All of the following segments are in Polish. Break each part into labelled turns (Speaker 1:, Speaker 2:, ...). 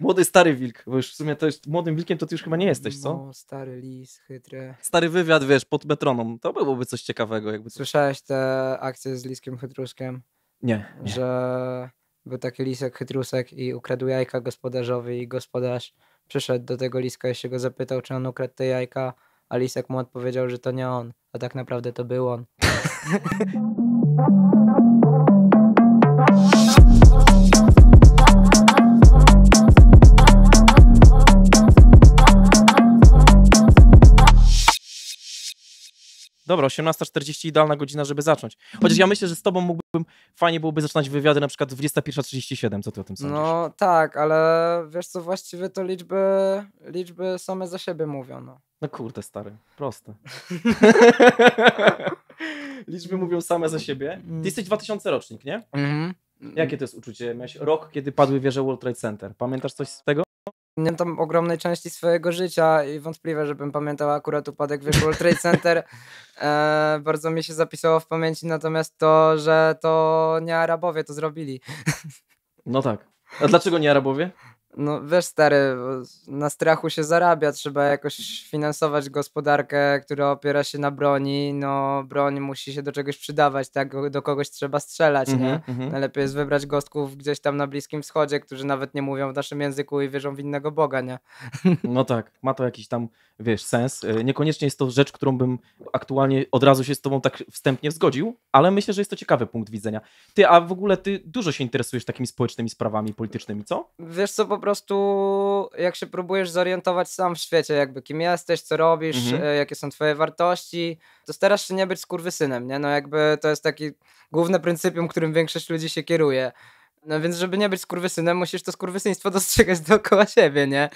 Speaker 1: Młody, stary wilk, bo już w sumie to jest młodym wilkiem, to ty już chyba nie jesteś, co?
Speaker 2: No, stary lis, chytry.
Speaker 1: Stary wywiad, wiesz, pod metronom, to byłoby coś ciekawego, jakby.
Speaker 2: Słyszałeś te akcje z liskiem chytruskiem?
Speaker 1: Nie, nie.
Speaker 2: Że był taki lisek chytrusek i ukradł jajka gospodarzowi i gospodarz przyszedł do tego liska i się go zapytał, czy on ukradł te jajka, a lisek mu odpowiedział, że to nie on, a tak naprawdę to był on.
Speaker 1: Dobra, 18.40 idealna godzina, żeby zacząć. Chociaż ja myślę, że z tobą mógłbym, fajnie byłoby zaczynać wywiady na przykład 21.37, co ty o tym sądzisz?
Speaker 2: No tak, ale wiesz co, właściwie to liczby, liczby same za siebie mówią, no.
Speaker 1: No kurde, stary, proste. Liczby mówią same za siebie. Ty jesteś 2000 rocznik, nie?
Speaker 2: Mhm.
Speaker 1: Jakie to jest uczucie? Miałeś rok, kiedy padły wieże World Trade Center. Pamiętasz coś z tego?
Speaker 2: Pamiętam ogromnej części swojego życia i wątpliwe, żebym pamiętał akurat upadek wiesz, World Trade Center. E, bardzo mi się zapisało w pamięci natomiast to, że to nie Arabowie to zrobili.
Speaker 1: No tak. A dlaczego nie Arabowie?
Speaker 2: No wiesz stary, na strachu się zarabia, trzeba jakoś finansować gospodarkę, która opiera się na broni, no broń musi się do czegoś przydawać, tak, do kogoś trzeba strzelać, nie?
Speaker 1: Mhm, mhm.
Speaker 2: Najlepiej jest wybrać gostków gdzieś tam na Bliskim Wschodzie, którzy nawet nie mówią w naszym języku i wierzą w innego Boga, nie?
Speaker 1: No tak, ma to jakiś tam, wiesz, sens. E, Niekoniecznie jest to rzecz, którą bym aktualnie od razu się z tobą tak wstępnie zgodził, ale myślę, że jest to ciekawy punkt widzenia. Ty, a w ogóle ty dużo się interesujesz takimi społecznymi sprawami politycznymi, co?
Speaker 2: Wiesz co, po prostu jak się próbujesz zorientować sam w świecie, jakby kim jesteś, co robisz,
Speaker 1: Mhm.
Speaker 2: e, jakie są twoje wartości, to starasz się nie być skurwysynem, nie? No jakby to jest taki główne pryncypium, którym większość ludzi się kieruje. No więc żeby nie być skurwysynem, musisz to skurwysyństwo dostrzegać dookoła siebie, nie?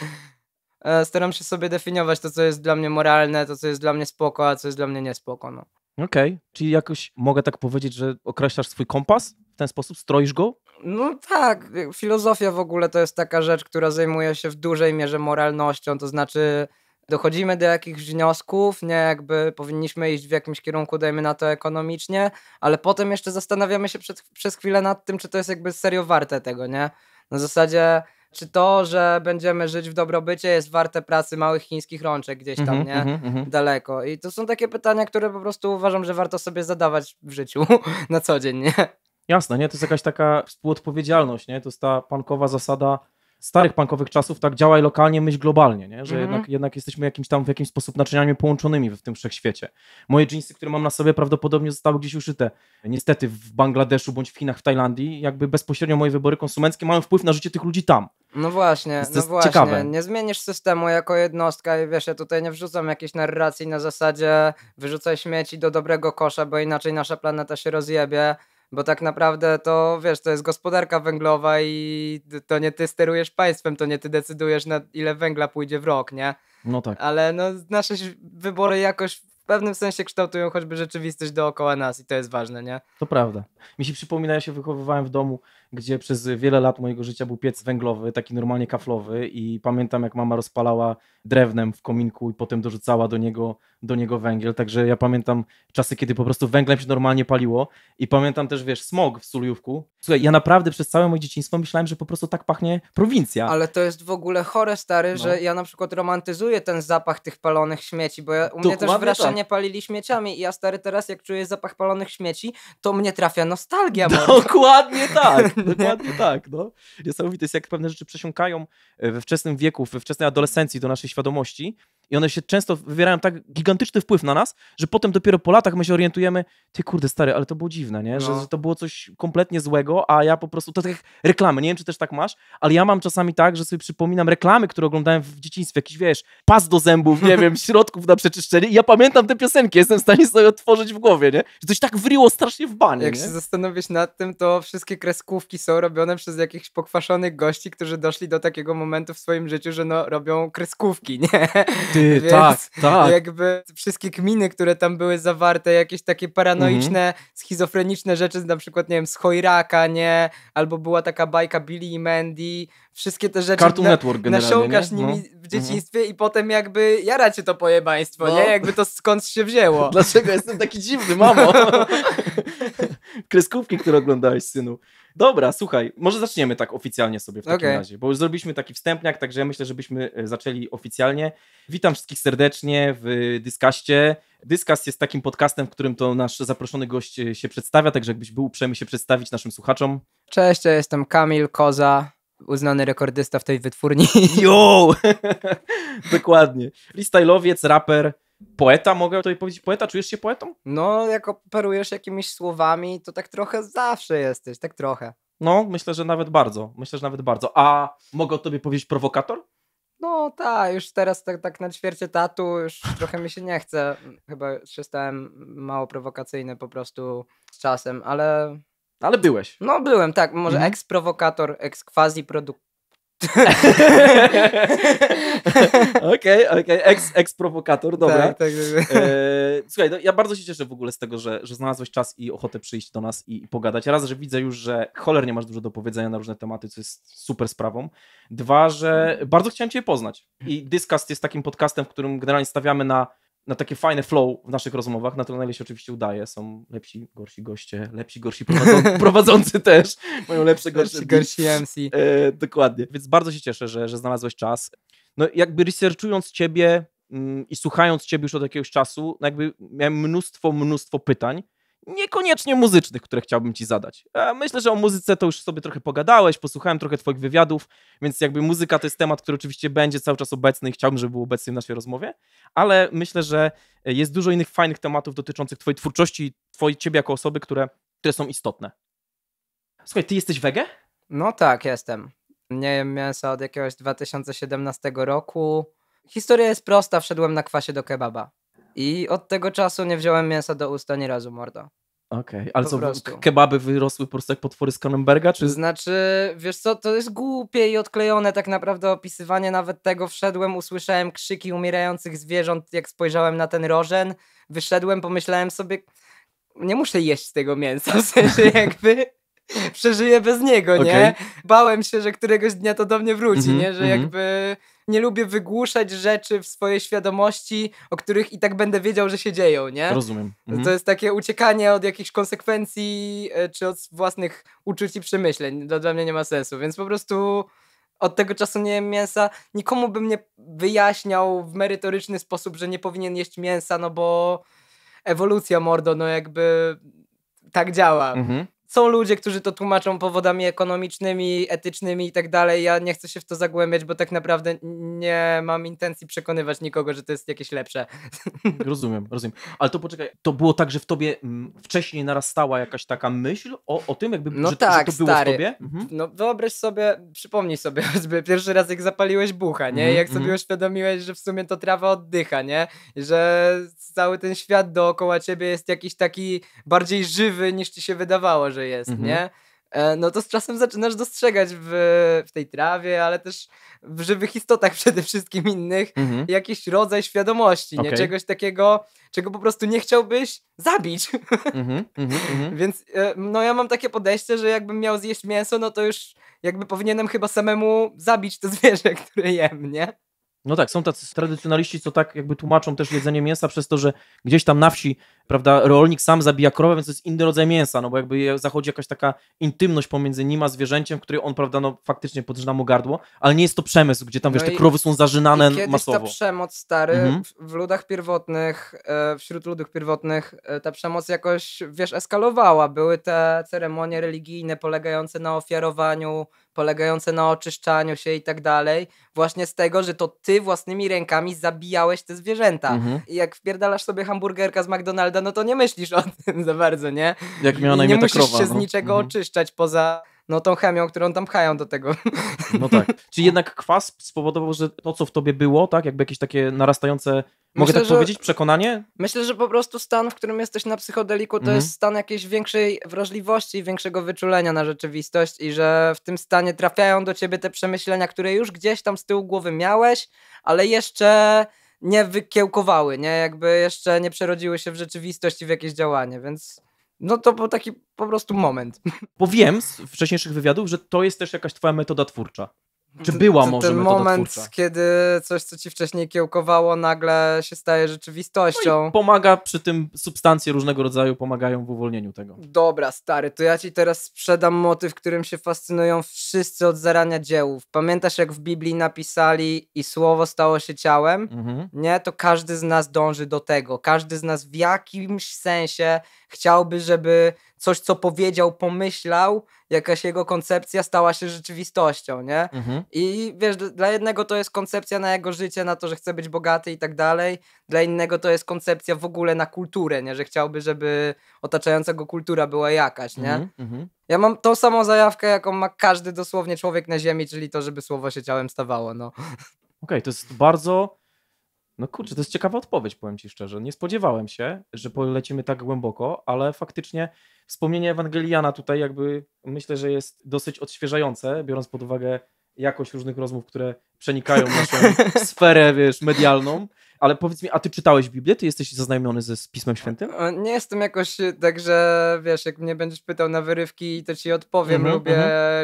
Speaker 2: E, Staram się sobie definiować to, co jest dla mnie moralne, to, co jest dla mnie spoko, a co jest dla mnie niespoko, no.
Speaker 1: Okej, czyli jakoś mogę tak powiedzieć, że określasz swój kompas w ten sposób, stroisz go?
Speaker 2: No tak, filozofia w ogóle to jest taka rzecz, która zajmuje się w dużej mierze moralnością, to znaczy dochodzimy do jakichś wniosków, nie jakby powinniśmy iść w jakimś kierunku, dajmy na to ekonomicznie, ale potem jeszcze zastanawiamy się przed, przez chwilę nad tym, czy to jest jakby serio warte tego, nie? Na zasadzie, czy to, że będziemy żyć w dobrobycie jest warte pracy małych chińskich rączek gdzieś tam,
Speaker 1: Mhm,
Speaker 2: nie?
Speaker 1: mhm, mhm.
Speaker 2: Daleko. I to są takie pytania, które po prostu uważam, że warto sobie zadawać w życiu na co dzień, nie?
Speaker 1: Jasne, nie? To jest jakaś taka współodpowiedzialność, nie? To jest ta pankowa zasada starych pankowych czasów, tak działaj lokalnie, myśl globalnie, nie? Że
Speaker 2: Mhm.
Speaker 1: jednak, jednak jesteśmy jakimś tam w jakimś sposób naczyniami połączonymi w tym wszechświecie. Moje dżinsy, które mam na sobie prawdopodobnie zostały gdzieś uszyte niestety w Bangladeszu bądź w Chinach, w Tajlandii, jakby bezpośrednio moje wybory konsumenckie mają wpływ na życie tych ludzi tam.
Speaker 2: No właśnie,
Speaker 1: to
Speaker 2: no właśnie.
Speaker 1: ciekawe.
Speaker 2: Nie zmienisz systemu jako jednostka i wiesz, ja tutaj nie wrzucam jakiejś narracji na zasadzie wyrzucaj śmieci do dobrego kosza, bo inaczej nasza planeta się rozjebie, bo tak naprawdę to wiesz, to jest gospodarka węglowa i to nie ty sterujesz państwem, to nie ty decydujesz na ile węgla pójdzie w rok, nie?
Speaker 1: No tak.
Speaker 2: Ale no nasze wybory jakoś w pewnym sensie kształtują choćby rzeczywistość dookoła nas i to jest ważne, nie?
Speaker 1: To prawda. Mi się przypomina, ja się wychowywałem w domu, gdzie przez wiele lat mojego życia był piec węglowy, taki normalnie kaflowy i pamiętam jak mama rozpalała drewnem w kominku i potem dorzucała do niego, do niego węgiel, także ja pamiętam czasy, kiedy po prostu węglem się normalnie paliło i pamiętam też, wiesz, smog w Sulejówku. Słuchaj, ja naprawdę przez całe moje dzieciństwo myślałem, że po prostu tak pachnie prowincja.
Speaker 2: Ale to jest w ogóle chore, stary,
Speaker 1: No.
Speaker 2: że ja na przykład romantyzuję ten zapach tych palonych śmieci, bo ja, u mnie też w
Speaker 1: Dokładnie
Speaker 2: Raszynie
Speaker 1: tak.
Speaker 2: palili śmieciami i ja, stary, teraz jak czuję zapach palonych śmieci, to mnie trafia nostalgia.
Speaker 1: Dokładnie tak, dokładnie tak. No. Niesamowite jest, jak pewne rzeczy przesiąkają e, we wczesnym wieku, we wczesnej adolescencji do naszej świadomości i one się często wywierają tak gigantyczny wpływ na nas, że potem dopiero po latach my się orientujemy, ty kurde stary, ale to było dziwne, nie? Że,
Speaker 2: No.
Speaker 1: że to było coś kompletnie złego, a ja po prostu, to tak jak reklamy, nie wiem czy też tak masz, ale ja mam czasami tak, że sobie przypominam reklamy, które oglądałem w dzieciństwie, jakiś wiesz, pas do zębów, nie wiem, środków na przeczyszczenie i ja pamiętam te piosenki, jestem w stanie sobie otworzyć w głowie, nie? Że coś tak wryło strasznie w banie,
Speaker 2: Jak
Speaker 1: nie?
Speaker 2: się zastanowić nad tym, to wszystkie kreskówki są robione przez jakichś pokwaszonych gości, którzy doszli do takiego momentu w swoim życiu, że no robią kreskówki, nie?
Speaker 1: Ty,
Speaker 2: Więc
Speaker 1: tak, tak.
Speaker 2: Jakby wszystkie kminy, które tam były zawarte, jakieś takie paranoiczne,
Speaker 1: Mhm.
Speaker 2: schizofreniczne rzeczy, na przykład, nie wiem, z Chojraka, nie? Albo była taka bajka Billy i Mandy, wszystkie te rzeczy
Speaker 1: Cartoon
Speaker 2: na,
Speaker 1: Network
Speaker 2: nasiąkasz
Speaker 1: nie?
Speaker 2: nimi
Speaker 1: No.
Speaker 2: w dzieciństwie i potem jakby jara cię to pojebaństwo,
Speaker 1: No.
Speaker 2: nie? Jakby to skąd się wzięło.
Speaker 1: Dlaczego jestem taki dziwny, mamo? kreskówki, które oglądałeś, synu. Dobra, słuchaj, może zaczniemy tak oficjalnie sobie w takim
Speaker 2: Okej.
Speaker 1: razie, bo już zrobiliśmy taki wstępniak, także ja myślę, żebyśmy e, zaczęli oficjalnie. Witam wszystkich serdecznie w Dyskaście. Dyskast jest takim podcastem, w którym to nasz zaproszony gość e, się przedstawia, także jakbyś był uprzejmy się przedstawić naszym słuchaczom.
Speaker 2: Cześć, ja jestem Kamil Koza, uznany rekordysta w tej wytwórni.
Speaker 1: Yo! Dokładnie. Freestyle'owiec, raper, poeta, mogę tutaj powiedzieć poeta? Czujesz się poetą?
Speaker 2: No, jak operujesz jakimiś słowami, to tak trochę zawsze jesteś, tak trochę.
Speaker 1: No, myślę, że nawet bardzo. Myślę, że nawet bardzo. A mogę o tobie powiedzieć prowokator?
Speaker 2: No tak, już teraz tak, tak na ćwiercie tatu, już trochę mi się nie chce. Chyba się stałem mało prowokacyjny po prostu z czasem, ale
Speaker 1: Ale byłeś.
Speaker 2: no byłem, tak, może
Speaker 1: Mhm.
Speaker 2: ex-prowokator, ex-quasi-produkt.
Speaker 1: Okej, okej. Ex, ex-prowokator, dobra.
Speaker 2: Tak, tak, tak.
Speaker 1: E, słuchaj, no, ja bardzo się cieszę w ogóle z tego, że, że znalazłeś czas i ochotę przyjść do nas i, i pogadać. Raz, że widzę już, że cholernie masz dużo do powiedzenia na różne tematy, co jest super sprawą. Dwa, że bardzo chciałem Cię poznać. I Discast jest takim podcastem, w którym generalnie stawiamy na, na takie fajne flow w naszych rozmowach. Na to na ile się oczywiście udaje. Są lepsi, gorsi goście, lepsi, gorsi prowadzą, prowadzący też. Mają lepsze, gorsze
Speaker 2: Gorsi, gorsi MC.
Speaker 1: E, dokładnie. Więc bardzo się cieszę, że, że znalazłeś czas. No jakby researchując ciebie mm, i słuchając ciebie już od jakiegoś czasu, no jakby miałem mnóstwo, mnóstwo pytań, niekoniecznie muzycznych, które chciałbym ci zadać. A myślę, że o muzyce to już sobie trochę pogadałeś, posłuchałem trochę twoich wywiadów, więc jakby muzyka to jest temat, który oczywiście będzie cały czas obecny i chciałbym, żeby był obecny w naszej rozmowie, ale myślę, że jest dużo innych fajnych tematów dotyczących twojej twórczości, twojej, ciebie jako osoby, które, które są istotne. Słuchaj, ty jesteś wege?
Speaker 2: No tak, jestem. Nie jem mięsa od jakiegoś 2017 roku. Historia jest prosta, wszedłem na kwasie do kebaba. I od tego czasu nie wziąłem mięsa do ust ani razu, mordo.
Speaker 1: Okej, ale
Speaker 2: Po
Speaker 1: co,
Speaker 2: prostu.
Speaker 1: kebaby wyrosły po prostu jak potwory z Cronenberga, czy...
Speaker 2: Znaczy, wiesz co, to jest głupie i odklejone tak naprawdę opisywanie nawet tego. Wszedłem, usłyszałem krzyki umierających zwierząt, jak spojrzałem na ten rożen. Wyszedłem, pomyślałem sobie, nie muszę jeść tego mięsa, w sensie jakby przeżyję bez niego, nie? Bałem się, że któregoś dnia to do mnie wróci,
Speaker 1: Mhm,
Speaker 2: nie? Że
Speaker 1: mhm.
Speaker 2: jakby nie lubię wygłuszać rzeczy w swojej świadomości, o których i tak będę wiedział, że się dzieją, nie?
Speaker 1: Rozumiem. Mhm.
Speaker 2: To jest takie uciekanie od jakichś konsekwencji, e, czy od własnych uczuć i przemyśleń. To dla mnie nie ma sensu, więc po prostu od tego czasu nie jem mięsa. Nikomu bym nie wyjaśniał w merytoryczny sposób, że nie powinien jeść mięsa, no bo ewolucja mordo, no jakby tak działa.
Speaker 1: Mhm.
Speaker 2: Są ludzie, którzy to tłumaczą powodami ekonomicznymi, etycznymi i tak dalej. Ja nie chcę się w to zagłębiać, bo tak naprawdę nie mam intencji przekonywać nikogo, że to jest jakieś lepsze.
Speaker 1: Rozumiem, rozumiem. Ale to poczekaj, to było tak, że w tobie wcześniej narastała jakaś taka myśl o, o tym, jakby,
Speaker 2: No
Speaker 1: że,
Speaker 2: tak,
Speaker 1: że to było
Speaker 2: stary.
Speaker 1: w tobie? Mhm.
Speaker 2: No wyobraź sobie, przypomnij sobie choćby pierwszy raz jak zapaliłeś bucha, nie?
Speaker 1: Mhm,
Speaker 2: jak sobie
Speaker 1: mhm.
Speaker 2: uświadomiłeś, że w sumie to trawa oddycha, nie? Że cały ten świat dookoła ciebie jest jakiś taki bardziej żywy niż ci się wydawało, że jest,
Speaker 1: Mhm.
Speaker 2: nie? E, No to z czasem zaczynasz dostrzegać w, w tej trawie, ale też w żywych istotach przede wszystkim innych
Speaker 1: Mhm.
Speaker 2: jakiś rodzaj świadomości, nie?
Speaker 1: Okej.
Speaker 2: Czegoś takiego, czego po prostu nie chciałbyś zabić.
Speaker 1: Mhm. Mhm. Mhm.
Speaker 2: Więc e, no ja mam takie podejście, że jakbym miał zjeść mięso, no to już jakby powinienem chyba samemu zabić to zwierzę, które jem, nie?
Speaker 1: No tak, są tacy tradycjonaliści, co tak jakby tłumaczą też jedzenie mięsa przez to, że gdzieś tam na wsi, prawda, rolnik sam zabija krowę, więc to jest inny rodzaj mięsa, no bo jakby zachodzi jakaś taka intymność pomiędzy nim a zwierzęciem, w której on, prawda, no faktycznie podrzyna mu gardło, ale nie jest to przemysł, gdzie tam,
Speaker 2: No
Speaker 1: wiesz, te krowy są zażynane
Speaker 2: I
Speaker 1: masowo.
Speaker 2: ta przemoc, stary,
Speaker 1: Mhm.
Speaker 2: w, w ludach pierwotnych, e, wśród ludów pierwotnych, e, ta przemoc jakoś, wiesz, eskalowała. Były te ceremonie religijne polegające na ofiarowaniu, polegające na oczyszczaniu się i tak dalej. Właśnie z tego, że to ty własnymi rękami zabijałeś te zwierzęta.
Speaker 1: Mhm.
Speaker 2: I jak wpierdalasz sobie hamburgerka z McDonalda, no to nie myślisz o tym za bardzo, nie?
Speaker 1: Jak miała na
Speaker 2: nie
Speaker 1: imię ta
Speaker 2: musisz
Speaker 1: krowa.
Speaker 2: się z
Speaker 1: no.
Speaker 2: niczego
Speaker 1: Mhm.
Speaker 2: oczyszczać poza no tą chemią, którą tam pchają do tego.
Speaker 1: No tak. Czyli jednak kwas spowodował, że to, co w tobie było, tak, jakby jakieś takie narastające, mogę
Speaker 2: Myślę,
Speaker 1: tak
Speaker 2: że-
Speaker 1: powiedzieć, przekonanie?
Speaker 2: Myślę, że po prostu stan, w którym jesteś na psychodeliku, to
Speaker 1: Mhm.
Speaker 2: jest stan jakiejś większej wrażliwości i większego wyczulenia na rzeczywistość i że w tym stanie trafiają do ciebie te przemyślenia, które już gdzieś tam z tyłu głowy miałeś, ale jeszcze nie wykiełkowały, nie? Jakby jeszcze nie przerodziły się w rzeczywistość i w jakieś działanie, więc no to był taki po prostu moment.
Speaker 1: Bo wiem z wcześniejszych wywiadów, że to jest też jakaś twoja metoda twórcza. Czy była może
Speaker 2: Ten moment, kiedy coś, co ci wcześniej kiełkowało, nagle się staje rzeczywistością.
Speaker 1: No Pomaga przy tym substancje różnego rodzaju pomagają w uwolnieniu tego.
Speaker 2: Dobra, stary, to ja ci teraz sprzedam motyw, którym się fascynują wszyscy od zarania dziełów. Pamiętasz, jak w Biblii napisali i słowo stało się ciałem?
Speaker 1: Mhm.
Speaker 2: Nie, to każdy z nas dąży do tego. Każdy z nas w jakimś sensie chciałby, żeby coś, co powiedział, pomyślał, jakaś jego koncepcja stała się rzeczywistością, nie?
Speaker 1: Mhm.
Speaker 2: I wiesz, dla jednego to jest koncepcja na jego życie, na to, że chce być bogaty i tak dalej. Dla innego to jest koncepcja w ogóle na kulturę, nie? Że chciałby, żeby otaczająca go kultura była jakaś, nie?
Speaker 1: Mhm. Mhm.
Speaker 2: Ja mam tą samą zajawkę, jaką ma każdy dosłownie człowiek na ziemi, czyli to, żeby słowo się ciałem stawało, no.
Speaker 1: Okej, to jest bardzo. No kurczę, to jest ciekawa odpowiedź, powiem ci szczerze. Nie spodziewałem się, że polecimy tak głęboko, ale faktycznie wspomnienie Ewangeliana tutaj jakby myślę, że jest dosyć odświeżające, biorąc pod uwagę jakość różnych rozmów, które przenikają naszą sferę, wiesz, medialną. Ale powiedz mi, a ty czytałeś Biblię? Ty jesteś zaznajomiony ze z Pismem Świętym?
Speaker 2: Nie jestem jakoś e, tak, że wiesz, jak mnie będziesz pytał na wyrywki, to ci odpowiem.
Speaker 1: Mhm,
Speaker 2: Lubię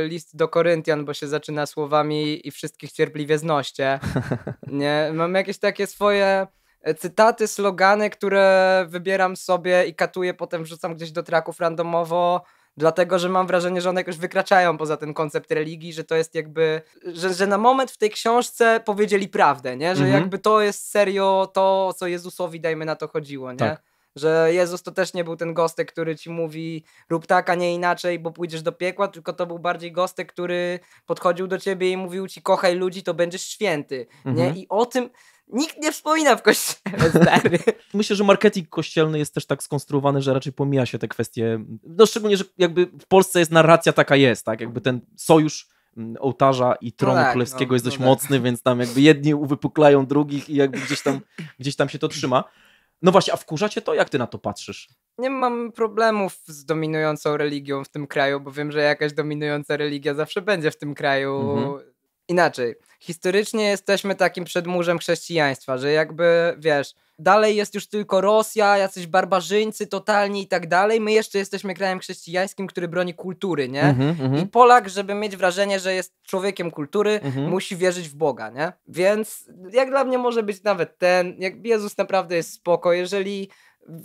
Speaker 2: list do Koryntian, bo się zaczyna słowami i wszystkich cierpliwie znoście. Nie, mam jakieś takie swoje e, cytaty, slogany, które wybieram sobie i katuję, potem wrzucam gdzieś do traków randomowo. Dlatego, że mam wrażenie, że one jakoś wykraczają poza ten koncept religii, że to jest jakby, że, że na moment w tej książce powiedzieli prawdę, nie? Że
Speaker 1: Mhm.
Speaker 2: jakby to jest serio to, co Jezusowi, dajmy na to, chodziło, nie?
Speaker 1: Tak.
Speaker 2: Że Jezus to też nie był ten gostek, który ci mówi rób tak, a nie inaczej, bo pójdziesz do piekła, tylko to był bardziej gostek, który podchodził do ciebie i mówił ci kochaj ludzi, to będziesz święty,
Speaker 1: Mhm.
Speaker 2: nie? I o tym nikt nie wspomina w kościele, stary.
Speaker 1: Myślę, że marketing kościelny jest też tak skonstruowany, że raczej pomija się te kwestie. No szczególnie, że jakby w Polsce jest narracja taka jest, tak? Jakby ten sojusz mm, ołtarza i tronu
Speaker 2: tak,
Speaker 1: królewskiego
Speaker 2: no,
Speaker 1: jest
Speaker 2: no
Speaker 1: dość
Speaker 2: tak.
Speaker 1: mocny, więc tam jakby jedni uwypuklają drugich i jakby gdzieś tam, gdzieś tam się to trzyma. No właśnie, a wkurza cię to? Jak ty na to patrzysz?
Speaker 2: Nie mam problemów z dominującą religią w tym kraju, bo wiem, że jakaś dominująca religia zawsze będzie w tym kraju.
Speaker 1: Mhm.
Speaker 2: Inaczej. Historycznie jesteśmy takim przedmurzem chrześcijaństwa, że jakby, wiesz, dalej jest już tylko Rosja, jacyś barbarzyńcy totalni i tak dalej. My jeszcze jesteśmy krajem chrześcijańskim, który broni kultury, nie?
Speaker 1: Mhm,
Speaker 2: I
Speaker 1: mhm,
Speaker 2: Polak, żeby mieć wrażenie, że jest człowiekiem kultury,
Speaker 1: mhm.
Speaker 2: musi wierzyć w Boga, nie? Więc jak dla mnie może być nawet ten, jak Jezus naprawdę jest spoko, jeżeli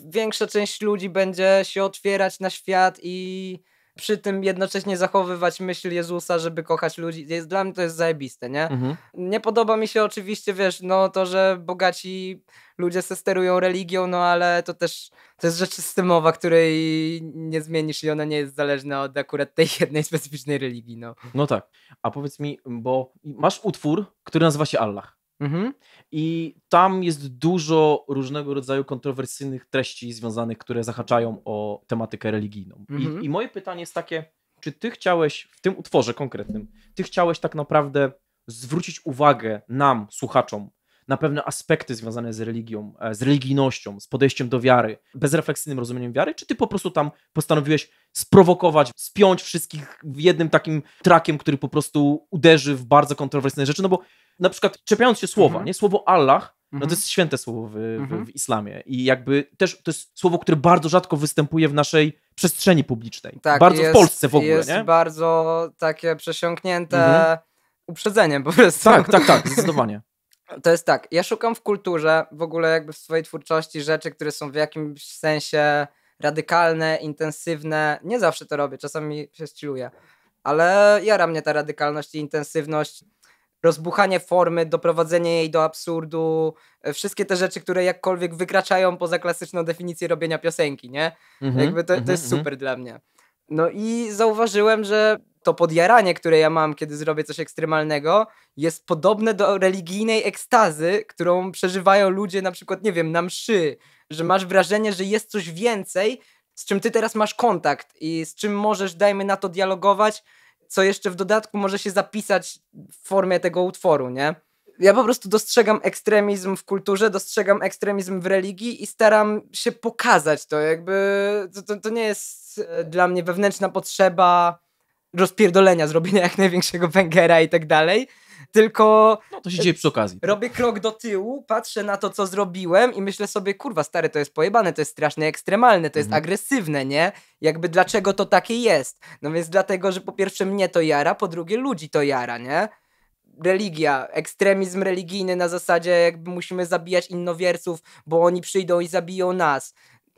Speaker 2: większa część ludzi będzie się otwierać na świat i przy tym jednocześnie zachowywać myśl Jezusa, żeby kochać ludzi, jest, dla mnie to jest zajebiste, nie?
Speaker 1: Mhm.
Speaker 2: Nie podoba mi się oczywiście, wiesz, no to, że bogaci ludzie se sterują religią, no ale to też to jest rzecz systemowa, której nie zmienisz i ona nie jest zależna od akurat tej jednej specyficznej religii, no.
Speaker 1: No tak. A powiedz mi, bo masz utwór, który nazywa się Allah.
Speaker 2: Mhm.
Speaker 1: I tam jest dużo różnego rodzaju kontrowersyjnych treści związanych, które zahaczają o tematykę religijną.
Speaker 2: Mhm.
Speaker 1: I, I moje pytanie jest takie, czy ty chciałeś w tym utworze konkretnym, ty chciałeś tak naprawdę zwrócić uwagę nam, słuchaczom, na pewne aspekty związane z religią, e, z religijnością, z podejściem do wiary, bezrefleksyjnym rozumieniem wiary, czy ty po prostu tam postanowiłeś sprowokować, spiąć wszystkich w jednym takim trakiem, który po prostu uderzy w bardzo kontrowersyjne rzeczy, no bo na przykład czepiając się słowa,
Speaker 2: Mhm.
Speaker 1: nie? Słowo Allah, no
Speaker 2: Mhm.
Speaker 1: to jest święte słowo w, w,
Speaker 2: Mhm.
Speaker 1: w islamie i jakby też to jest słowo, które bardzo rzadko występuje w naszej przestrzeni publicznej.
Speaker 2: Tak,
Speaker 1: bardzo
Speaker 2: jest,
Speaker 1: w Polsce w ogóle,
Speaker 2: jest
Speaker 1: nie?
Speaker 2: bardzo takie przesiąknięte
Speaker 1: Mhm.
Speaker 2: uprzedzeniem po prostu.
Speaker 1: Tak, tak, tak, zdecydowanie.
Speaker 2: To jest tak, ja szukam w kulturze, w ogóle jakby w swojej twórczości rzeczy, które są w jakimś sensie radykalne, intensywne. Nie zawsze to robię, czasami się ściluję, ale jara mnie ta radykalność i intensywność, rozbuchanie formy, doprowadzenie jej do absurdu, e, wszystkie te rzeczy, które jakkolwiek wykraczają poza klasyczną definicję robienia piosenki, nie?
Speaker 1: Mhm,
Speaker 2: Jakby to, to
Speaker 1: mhm,
Speaker 2: jest
Speaker 1: mhm.
Speaker 2: super dla mnie. No i zauważyłem, że to podjaranie, które ja mam, kiedy zrobię coś ekstremalnego, jest podobne do religijnej ekstazy, którą przeżywają ludzie na przykład, nie wiem, na mszy, że masz wrażenie, że jest coś więcej, z czym ty teraz masz kontakt i z czym możesz, dajmy na to, dialogować, co jeszcze w dodatku może się zapisać w formie tego utworu, nie? Ja po prostu dostrzegam ekstremizm w kulturze, dostrzegam ekstremizm w religii i staram się pokazać to. Jakby to, to, to nie jest e, dla mnie wewnętrzna potrzeba rozpierdolenia, zrobienia jak największego węgera i tak dalej. Tylko
Speaker 1: No to się dzieje przy okazji. tak?
Speaker 2: robię krok do tyłu, patrzę na to, co zrobiłem i myślę sobie, kurwa, stary, to jest pojebane, to jest strasznie ekstremalne, to jest
Speaker 1: Mhm.
Speaker 2: agresywne, nie? Jakby dlaczego to takie jest? No więc dlatego, że po pierwsze mnie to jara, po drugie ludzi to jara, nie? religia, ekstremizm religijny na zasadzie jakby musimy zabijać innowierców, bo oni przyjdą i zabiją nas.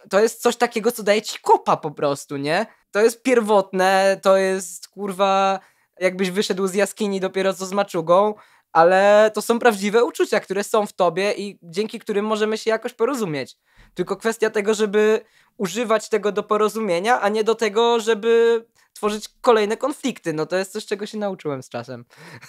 Speaker 2: To jest coś takiego, co daje ci kopa po prostu, nie? To jest pierwotne, to jest kurwa jakbyś wyszedł z jaskini dopiero co z maczugą, ale to są prawdziwe uczucia, które są w tobie i dzięki którym możemy się jakoś porozumieć. Tylko kwestia tego, żeby używać tego do porozumienia, a nie do tego, żeby tworzyć kolejne konflikty. No to jest coś, czego się nauczyłem z czasem.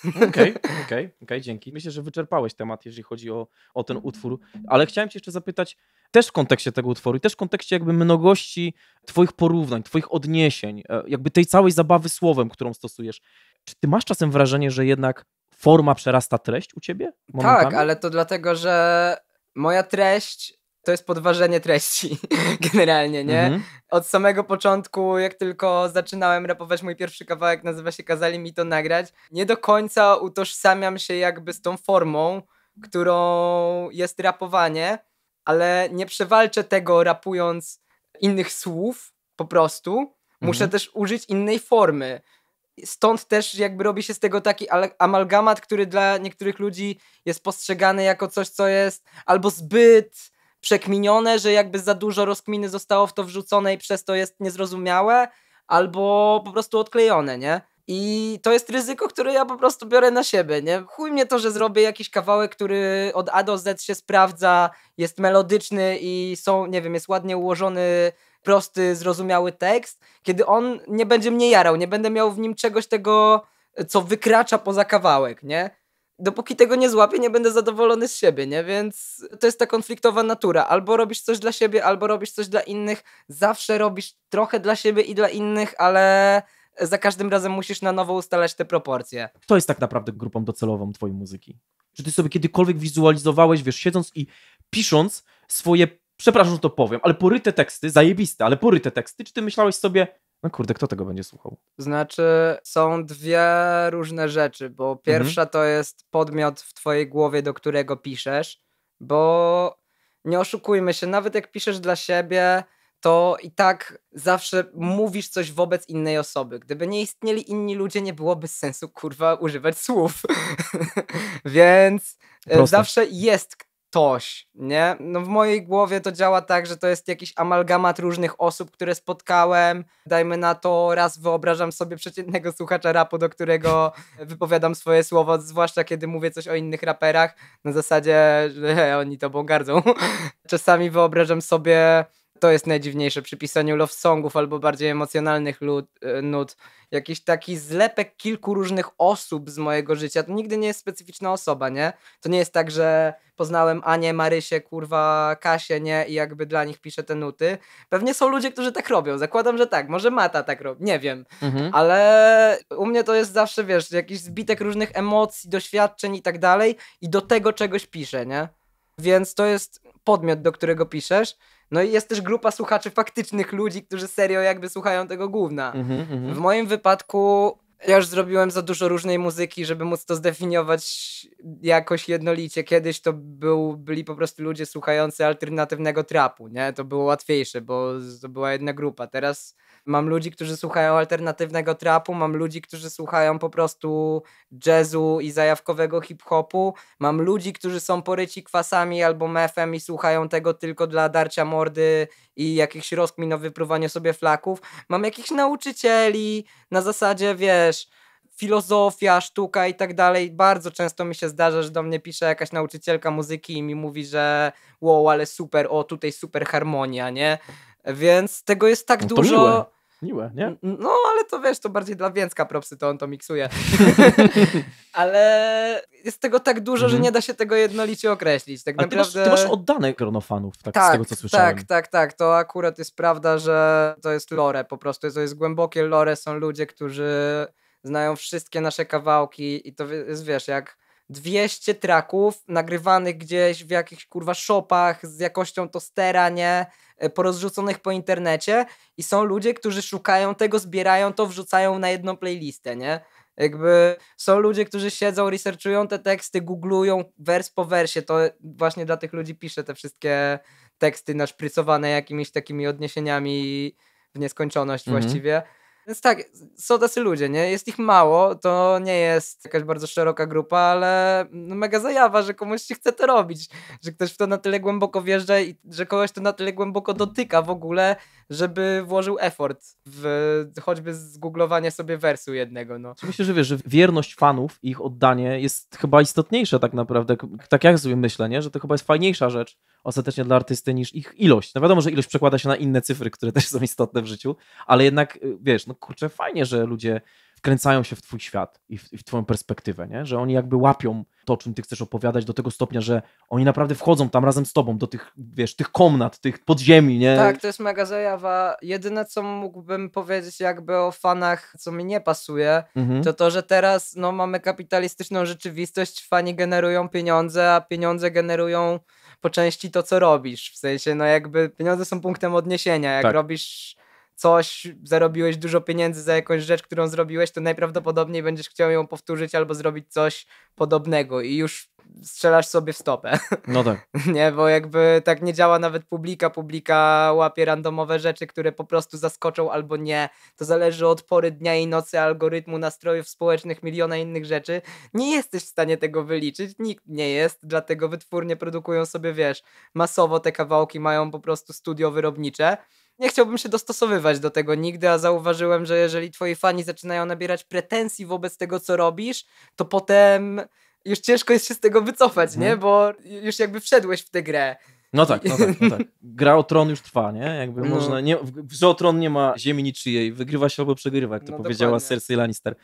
Speaker 1: Okej, okay, okej, okay, okay, dzięki. Myślę, że wyczerpałeś temat, jeżeli chodzi o, o ten utwór, ale chciałem cię jeszcze zapytać, też w kontekście tego utworu i też w kontekście jakby mnogości twoich porównań, twoich odniesień, e, jakby tej całej zabawy słowem, którą stosujesz. Czy ty masz czasem wrażenie, że jednak forma przerasta treść u ciebie?
Speaker 2: Momentami? Tak, ale to dlatego, że moja treść to jest podważenie treści generalnie, nie? Mhm. Od samego początku, jak tylko zaczynałem rapować, mój pierwszy kawałek nazywa się Kazali mi to nagrać, nie do końca utożsamiam się jakby z tą formą, którą jest rapowanie, ale nie przewalczę tego rapując innych słów po prostu. Muszę mhm. też użyć innej formy. Stąd też jakby robi się z tego taki amalgamat, który dla niektórych ludzi jest postrzegany jako coś, co jest albo zbyt przekminione, że jakby za dużo rozkminy zostało w to wrzucone i przez to jest niezrozumiałe, albo po prostu odklejone, nie? I to jest ryzyko, które ja po prostu biorę na siebie, nie? Chuj mnie to, że zrobię jakiś kawałek, który od A do Z się sprawdza, jest melodyczny i są, nie wiem, jest ładnie ułożony, prosty, zrozumiały tekst, kiedy on nie będzie mnie jarał, nie będę miał w nim czegoś tego, co wykracza poza kawałek, nie? Dopóki tego nie złapię, nie będę zadowolony z siebie, nie? Więc to jest ta konfliktowa natura. Albo robisz coś dla siebie, albo robisz coś dla innych. Zawsze robisz trochę dla siebie i dla innych, ale za każdym razem musisz na nowo ustalać te proporcje.
Speaker 1: To jest tak naprawdę grupą docelową twojej muzyki. Czy ty sobie kiedykolwiek wizualizowałeś, wiesz, siedząc i pisząc swoje, przepraszam, że to powiem, ale poryte teksty, zajebiste, ale poryte teksty, czy ty myślałeś sobie, no kurde, kto tego będzie słuchał?
Speaker 2: Znaczy, są dwie różne rzeczy, bo mhm. pierwsza mhm. to jest podmiot w twojej głowie, do którego piszesz, bo nie oszukujmy się, nawet jak piszesz dla siebie, to i tak zawsze mówisz coś wobec innej osoby. Gdyby nie istnieli inni ludzie, nie byłoby sensu, kurwa, używać słów. Więc e, Proste. zawsze jest ktoś, nie? No w mojej głowie to działa tak, że to jest jakiś amalgamat różnych osób, które spotkałem. Dajmy na to, raz wyobrażam sobie przeciętnego słuchacza rapu, do którego wypowiadam swoje słowo, zwłaszcza kiedy mówię coś o innych raperach, na zasadzie, że oni to gardzą. Czasami wyobrażam sobie to jest najdziwniejsze przy pisaniu love songów albo bardziej emocjonalnych lud, e, nut. Jakiś taki zlepek kilku różnych osób z mojego życia. To nigdy nie jest specyficzna osoba, nie? To nie jest tak, że poznałem Anię, Marysię, kurwa, Kasię, nie? I jakby dla nich piszę te nuty. Pewnie są ludzie, którzy tak robią. Zakładam, że tak. Może Mata tak robi. Nie wiem. Mhm. Ale u mnie to jest zawsze, wiesz, jakiś zbitek różnych emocji, doświadczeń i tak dalej. I do tego czegoś piszę, nie? Więc to jest podmiot, do którego piszesz. No i jest też grupa słuchaczy faktycznych ludzi, którzy serio jakby słuchają tego główna. Mm -hmm. W moim wypadku ja już zrobiłem za dużo różnej muzyki, żeby móc to zdefiniować jakoś jednolicie. Kiedyś to był, byli po prostu ludzie słuchający alternatywnego trapu, nie? To było łatwiejsze, bo to była jedna grupa. Teraz mam ludzi, którzy słuchają alternatywnego trapu, mam ludzi, którzy słuchają po prostu jazzu i zajawkowego hip-hopu, mam ludzi, którzy są poryci kwasami albo mefem i słuchają tego tylko dla darcia mordy i jakichś rozkmin o wypruwaniu sobie flaków. Mam jakichś nauczycieli na zasadzie, wiesz, filozofia, sztuka i tak dalej. Bardzo często mi się zdarza, że do mnie pisze jakaś nauczycielka muzyki i mi mówi, że wow, ale super, o tutaj super harmonia, nie? Więc tego jest tak no dużo.
Speaker 1: Miłe. Miłe, nie?
Speaker 2: No, ale to wiesz, to bardziej dla Więcka propsy, to on to miksuje. ale jest tego tak dużo, że mhm. nie da się tego jednolicie określić. Tak naprawdę...
Speaker 1: ty, masz, ty masz oddane grono fanów, tak, tak, z tego co słyszałem.
Speaker 2: Tak, tak, tak. To akurat jest prawda, że to jest lore po prostu. To jest głębokie lore. Są ludzie, którzy znają wszystkie nasze kawałki i to jest, wiesz, jak 200 traków nagrywanych gdzieś w jakichś kurwa shopach z jakością tostera, nie? E, porozrzuconych po internecie i są ludzie, którzy szukają tego, zbierają to, wrzucają na jedną playlistę, nie? Jakby są ludzie, którzy siedzą, researchują te teksty, googlują wers po wersie. To właśnie dla tych ludzi piszę te wszystkie teksty naszprycowane jakimiś takimi odniesieniami w nieskończoność mhm. właściwie. Więc tak, są tacy ludzie, nie? Jest ich mało, to nie jest jakaś bardzo szeroka grupa, ale no mega zajawa, że komuś się chce to robić, że ktoś w to na tyle głęboko wjeżdża i że kogoś to na tyle głęboko dotyka w ogóle, żeby włożył effort w choćby zgooglowanie sobie wersu jednego, no.
Speaker 1: Myślę, że wiesz, że wierność fanów ich oddanie jest chyba istotniejsze tak naprawdę, tak jak sobie myślę, nie? że to chyba jest fajniejsza rzecz ostatecznie dla artysty niż ich ilość. No wiadomo, że ilość przekłada się na inne cyfry, które też są istotne w życiu, ale jednak, y, wiesz, no kurczę, fajnie, że ludzie wkręcają się w twój świat i w, i w twoją perspektywę, nie? że oni jakby łapią to, czym ty chcesz opowiadać do tego stopnia, że oni naprawdę wchodzą tam razem z tobą do tych, wiesz, tych komnat, tych podziemi, nie?
Speaker 2: Tak, to jest mega zajawa. Jedyne, co mógłbym powiedzieć jakby o fanach, co mi nie pasuje, mhm. to to, że teraz no, mamy kapitalistyczną rzeczywistość, fani generują pieniądze, a pieniądze generują po części to, co robisz. W sensie, no jakby pieniądze są punktem odniesienia. Jak tak. robisz coś, zarobiłeś dużo pieniędzy za jakąś rzecz, którą zrobiłeś, to najprawdopodobniej będziesz chciał ją powtórzyć albo zrobić coś podobnego i już strzelasz sobie w stopę.
Speaker 1: No tak.
Speaker 2: nie, bo jakby tak nie działa nawet publika. Publika łapie randomowe rzeczy, które po prostu zaskoczą albo nie. To zależy od pory dnia i nocy, algorytmu, nastrojów społecznych, miliona innych rzeczy. Nie jesteś w stanie tego wyliczyć, nikt nie jest, dlatego wytwórnie produkują sobie, wiesz, masowo te kawałki, mają po prostu studio wyrobnicze nie chciałbym się dostosowywać do tego nigdy, a zauważyłem, że jeżeli twoi fani zaczynają nabierać pretensji wobec tego, co robisz, to potem już ciężko jest się z tego wycofać, nie? Mhm. Bo już jakby wszedłeś w tę grę.
Speaker 1: No tak, no tak, no tak. Gra o tron już trwa, nie? Jakby no. można, nie, w grze o tron nie ma ziemi niczyjej, wygrywa się albo przegrywa, jak to no powiedziała dokładnie. Cersei Lannister.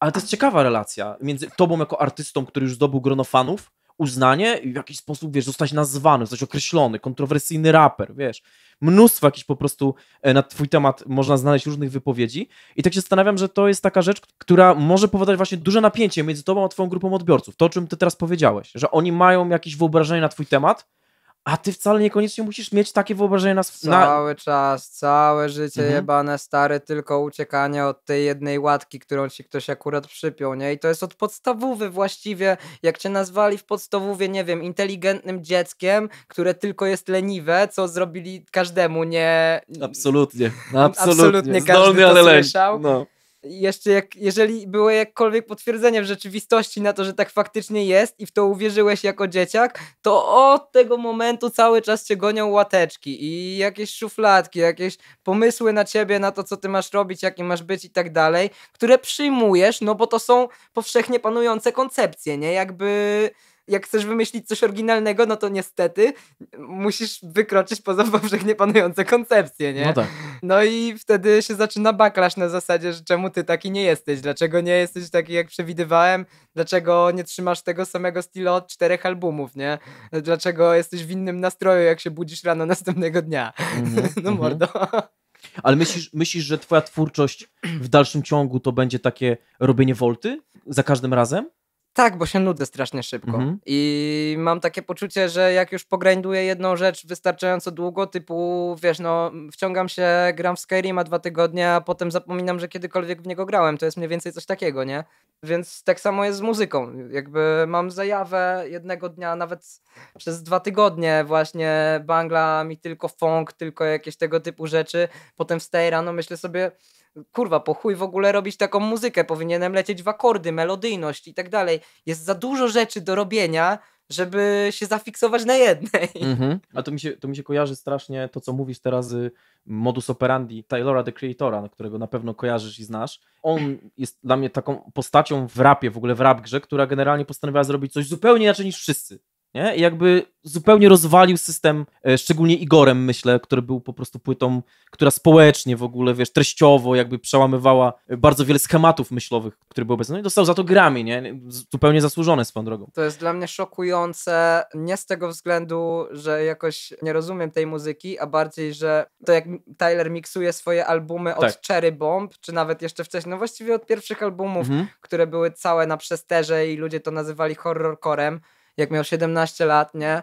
Speaker 1: Ale to jest ciekawa relacja między tobą jako artystą, który już zdobył grono fanów, uznanie i w jakiś sposób, wiesz, zostać nazwany, zostać określony, kontrowersyjny raper, wiesz. Mnóstwo jakichś po prostu e, na twój temat można znaleźć różnych wypowiedzi i tak się zastanawiam, że to jest taka rzecz, która może powodować właśnie duże napięcie między tobą a twoją grupą odbiorców. To, o czym ty teraz powiedziałeś, że oni mają jakieś wyobrażenie na twój temat, a ty wcale niekoniecznie musisz mieć takie wyobrażenie na...
Speaker 2: Cały czas, całe życie mhm. jebane, stare, tylko uciekanie od tej jednej łatki, którą ci ktoś akurat przypiął, nie? I to jest od podstawowy właściwie, jak cię nazwali w podstawowie, nie wiem, inteligentnym dzieckiem, które tylko jest leniwe, co zrobili każdemu, nie...
Speaker 1: Absolutnie, absolutnie.
Speaker 2: Absolutnie każdy Zdolny, ale słyszał. No jeszcze jak, jeżeli było jakkolwiek potwierdzenie w rzeczywistości na to, że tak faktycznie jest i w to uwierzyłeś jako dzieciak, to od tego momentu cały czas cię gonią łateczki i jakieś szufladki, jakieś pomysły na ciebie, na to, co ty masz robić, jaki masz być i tak dalej, które przyjmujesz, no bo to są powszechnie panujące koncepcje, nie? Jakby jak chcesz wymyślić coś oryginalnego, no to niestety musisz wykroczyć poza powszechnie panujące koncepcje, nie?
Speaker 1: No tak.
Speaker 2: No i wtedy się zaczyna backlash na zasadzie, że czemu ty taki nie jesteś? Dlaczego nie jesteś taki, jak przewidywałem? Dlaczego nie trzymasz tego samego stylu od czterech albumów, nie? Dlaczego jesteś w innym nastroju, jak się budzisz rano następnego dnia? Mm -hmm, no mordo.
Speaker 1: Ale myślisz, myślisz, że twoja twórczość w dalszym ciągu to będzie takie robienie wolty za każdym razem?
Speaker 2: Tak, bo się nudzę strasznie szybko. Mhm. I mam takie poczucie, że jak już pogrinduję jedną rzecz wystarczająco długo, typu, wiesz, no, wciągam się, gram w Skyrima dwa tygodnie, a potem zapominam, że kiedykolwiek w niego grałem. To jest mniej więcej coś takiego, nie? Więc tak samo jest z muzyką. Jakby mam zajawę jednego dnia, nawet przez dwa tygodnie właśnie bangla mi tylko funk, tylko jakieś tego typu rzeczy. Potem wstaję rano, myślę sobie, kurwa, po chuj w ogóle robić taką muzykę, powinienem lecieć w akordy, melodyjność i tak dalej. Jest za dużo rzeczy do robienia, żeby się zafiksować na jednej. Mhm.
Speaker 1: A to mi, się, to mi się kojarzy strasznie to, co mówisz teraz z modus operandi Taylora the Creatora, którego na pewno kojarzysz i znasz. On jest dla mnie taką postacią w rapie, w ogóle w rap grze, która generalnie postanowiła zrobić coś zupełnie inaczej niż wszyscy. Nie? I jakby zupełnie rozwalił system, e, szczególnie Igorem, myślę, który był po prostu płytą, która społecznie w ogóle, wiesz, treściowo jakby przełamywała bardzo wiele schematów myślowych, które były obecne. No i dostał za to grami, nie? Zupełnie zasłużone swoją drogą.
Speaker 2: To jest dla mnie szokujące, nie z tego względu, że jakoś nie rozumiem tej muzyki, a bardziej, że to jak Tyler miksuje swoje albumy od tak. Cherry Bomb, czy nawet jeszcze wcześniej, no właściwie od pierwszych albumów, mhm. które były całe na przesterze i ludzie to nazywali horrorcorem, jak miał 17 lat, nie?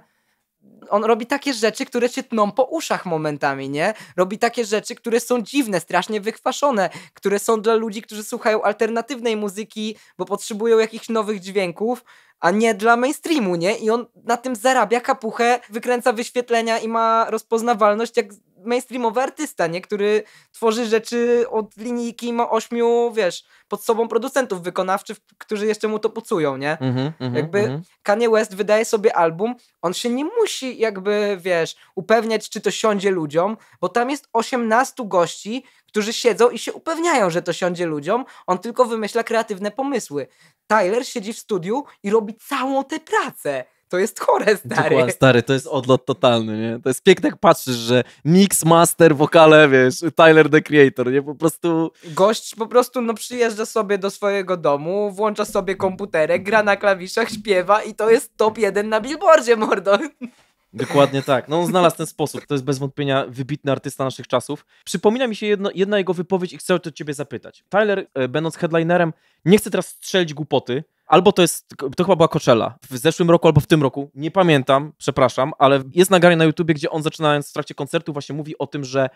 Speaker 2: On robi takie rzeczy, które cię tną po uszach momentami, nie? Robi takie rzeczy, które są dziwne, strasznie wykwaszone, które są dla ludzi, którzy słuchają alternatywnej muzyki, bo potrzebują jakichś nowych dźwięków, a nie dla mainstreamu, nie? I on na tym zarabia kapuchę, wykręca wyświetlenia i ma rozpoznawalność jak mainstreamowy artysta, nie? Który tworzy rzeczy od linijki, ma ośmiu, wiesz, pod sobą producentów wykonawczych, którzy jeszcze mu to pucują, nie?
Speaker 1: Mhm, mhm,
Speaker 2: Jakby
Speaker 1: mhm.
Speaker 2: Kanye West wydaje sobie album, on się nie musi jakby, wiesz, upewniać, czy to siądzie ludziom, bo tam jest 18 gości, którzy siedzą i się upewniają, że to siądzie ludziom, on tylko wymyśla kreatywne pomysły. Tyler siedzi w studiu i robi całą tę pracę. To jest chore, stary.
Speaker 1: Dokładnie, stary, to jest odlot totalny, nie? To jest piękne, jak patrzysz, że mix, master, wokale, wiesz, Tyler the Creator, nie? Po prostu...
Speaker 2: Gość po prostu no, przyjeżdża sobie do swojego domu, włącza sobie komputerek, gra na klawiszach, śpiewa i to jest top jeden na billboardzie, mordo.
Speaker 1: Dokładnie tak. No on znalazł ten sposób. To jest bez wątpienia wybitny artysta naszych czasów. Przypomina mi się jedno, jedna jego wypowiedź i chcę o to ciebie zapytać. Tyler, e, będąc headlinerem, nie chce teraz strzelić głupoty, albo to jest, to chyba była Coachella, w zeszłym roku albo w tym roku, nie pamiętam, przepraszam, ale jest nagranie na YouTubie, gdzie on zaczynając w trakcie koncertu właśnie mówi o tym, że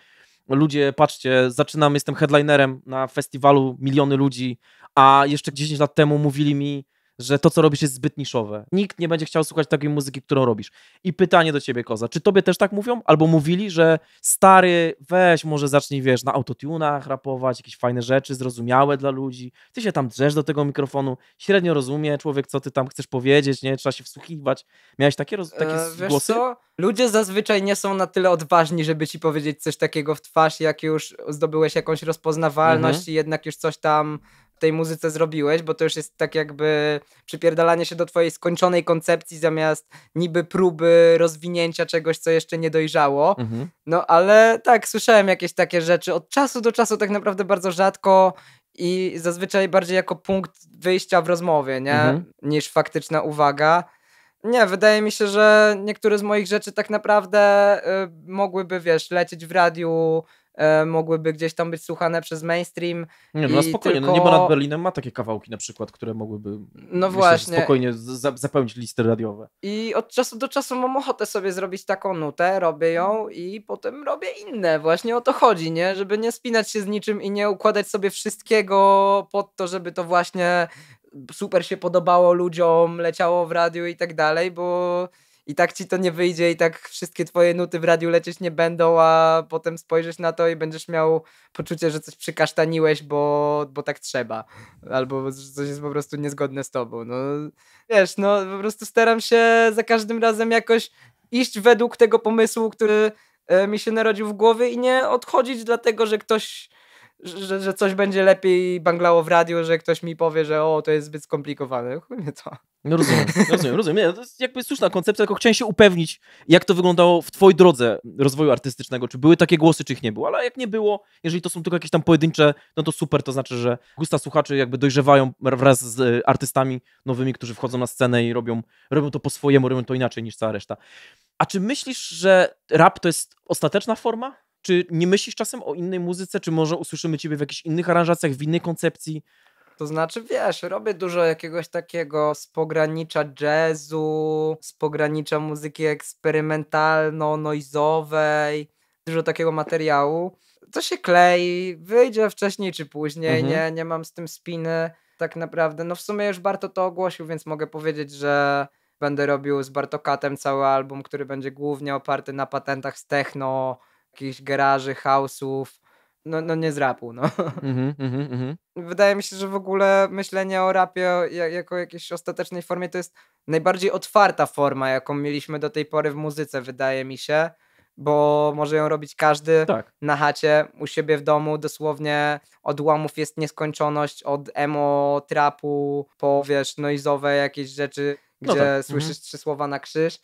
Speaker 1: ludzie, patrzcie, zaczynam, jestem headlinerem na festiwalu, miliony ludzi, a jeszcze 10 lat temu mówili mi, że to, co robisz, jest zbyt niszowe. Nikt nie będzie chciał słuchać takiej muzyki, którą robisz. I pytanie do ciebie, Koza, czy tobie też tak mówią? Albo mówili, że stary, weź, może zacznij, wiesz, na autotunach rapować, jakieś fajne rzeczy, zrozumiałe dla ludzi. Ty się tam drzesz do tego mikrofonu, średnio rozumie człowiek, co ty tam chcesz powiedzieć, nie? Trzeba się wsłuchiwać. Miałeś takie, roz... takie
Speaker 2: E,
Speaker 1: głosy?
Speaker 2: co? Ludzie zazwyczaj nie są na tyle odważni, żeby ci powiedzieć coś takiego w twarz, jak już zdobyłeś jakąś rozpoznawalność
Speaker 1: Mhm.
Speaker 2: i jednak już coś tam tej muzyce zrobiłeś, bo to już jest tak jakby przypierdalanie się do twojej skończonej koncepcji zamiast niby próby rozwinięcia czegoś, co jeszcze nie dojrzało.
Speaker 1: Mhm.
Speaker 2: No ale tak, słyszałem jakieś takie rzeczy od czasu do czasu, tak naprawdę bardzo rzadko i zazwyczaj bardziej jako punkt wyjścia w rozmowie, nie?
Speaker 1: Mhm.
Speaker 2: Niż faktyczna uwaga. Nie, wydaje mi się, że niektóre z moich rzeczy tak naprawdę y, mogłyby, wiesz, lecieć w radiu, mogłyby gdzieś tam być słuchane przez mainstream.
Speaker 1: Nie, no spokojnie. No,
Speaker 2: tylko-
Speaker 1: Niebo nad Berlinem ma takie kawałki na przykład, które mogłyby
Speaker 2: No właśnie.
Speaker 1: spokojnie za- zapełnić listy radiowe.
Speaker 2: I od czasu do czasu mam ochotę sobie zrobić taką nutę, robię ją i potem robię inne. Właśnie o to chodzi, nie? Żeby nie spinać się z niczym i nie układać sobie wszystkiego pod to, żeby to właśnie super się podobało ludziom, leciało w radiu i tak dalej, bo i tak ci to nie wyjdzie i tak wszystkie twoje nuty w radiu lecieć nie będą, a potem spojrzysz na to i będziesz miał poczucie, że coś przykasztaniłeś, bo, bo tak trzeba. Albo coś jest po prostu niezgodne z tobą. No, wiesz, no po prostu staram się za każdym razem jakoś iść według tego pomysłu, który e, mi się narodził w głowie i nie odchodzić dlatego, że ktoś, że, że coś będzie lepiej banglało w radiu, że ktoś mi powie, że o, to jest zbyt skomplikowane. Chuj mnie to.
Speaker 1: No rozumiem, rozumiem, rozumiem. Nie, to jest jakby słuszna koncepcja, tylko chciałem się upewnić, jak to wyglądało w twojej drodze rozwoju artystycznego. Czy były takie głosy, czy ich nie było. Ale jak nie było, jeżeli to są tylko jakieś tam pojedyncze, no to super, to znaczy, że gusta słuchaczy jakby dojrzewają wraz z e, artystami nowymi, którzy wchodzą na scenę i robią, robią to po swojemu, robią to inaczej niż cała reszta. A czy myślisz, że rap to jest ostateczna forma? Czy nie myślisz czasem o innej muzyce? Czy może usłyszymy ciebie w jakichś innych aranżacjach, w innej koncepcji?
Speaker 2: To znaczy, wiesz, robię dużo jakiegoś takiego z pogranicza jazzu, z pogranicza muzyki eksperymentalno-noizowej, dużo takiego materiału. To się klei, wyjdzie wcześniej czy później,
Speaker 1: Mhm.
Speaker 2: nie, nie mam z tym spiny tak naprawdę. No w sumie już Barto to ogłosił, więc mogę powiedzieć, że będę robił z Bartokatem cały album, który będzie głównie oparty na patentach z techno, jakichś garaży, house'ów, no, no nie z rapu, no.
Speaker 1: Mhm, mhm, mhm.
Speaker 2: Wydaje mi się, że w ogóle myślenie o rapie ja- jako jakiejś ostatecznej formie to jest najbardziej otwarta forma, jaką mieliśmy do tej pory w muzyce, wydaje mi się, bo może ją robić każdy
Speaker 1: Tak.
Speaker 2: na chacie, u siebie w domu, dosłownie odłamów jest nieskończoność, od emo, trapu, po wiesz, noizowe jakieś rzeczy,
Speaker 1: No
Speaker 2: gdzie
Speaker 1: tak, mhm.
Speaker 2: słyszysz trzy słowa na krzyż.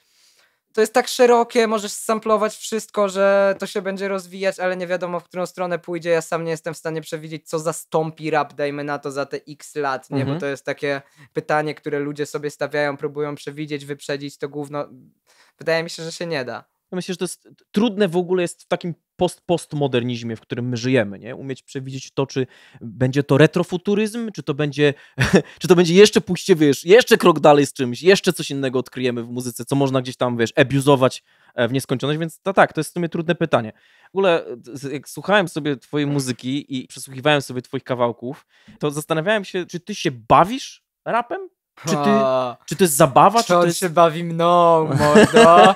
Speaker 2: To jest tak szerokie, możesz samplować wszystko, że to się będzie rozwijać, ale nie wiadomo, w którą stronę pójdzie. Ja sam nie jestem w stanie przewidzieć, co zastąpi rap, dajmy na to, za te x lat, nie?
Speaker 1: Mhm.
Speaker 2: Bo to jest takie pytanie, które ludzie sobie stawiają, próbują przewidzieć, wyprzedzić to gówno. Wydaje mi się, że się nie da.
Speaker 1: Ja myślę, że to jest trudne w ogóle jest w takim post-postmodernizmie, w którym my żyjemy, nie? Umieć przewidzieć to, czy będzie to retrofuturyzm, czy to będzie, czy to będzie jeszcze pójście, wiesz, jeszcze krok dalej z czymś, jeszcze coś innego odkryjemy w muzyce, co można gdzieś tam, wiesz, abuzować e, w nieskończoność, więc to tak, to jest w sumie trudne pytanie. W ogóle, e, jak słuchałem sobie twojej muzyki i przesłuchiwałem sobie twoich kawałków, to zastanawiałem się, czy ty się bawisz rapem? Czy, ty, czy to jest zabawa, czy
Speaker 2: czy
Speaker 1: to
Speaker 2: on
Speaker 1: jest...
Speaker 2: się bawi mną, mordo?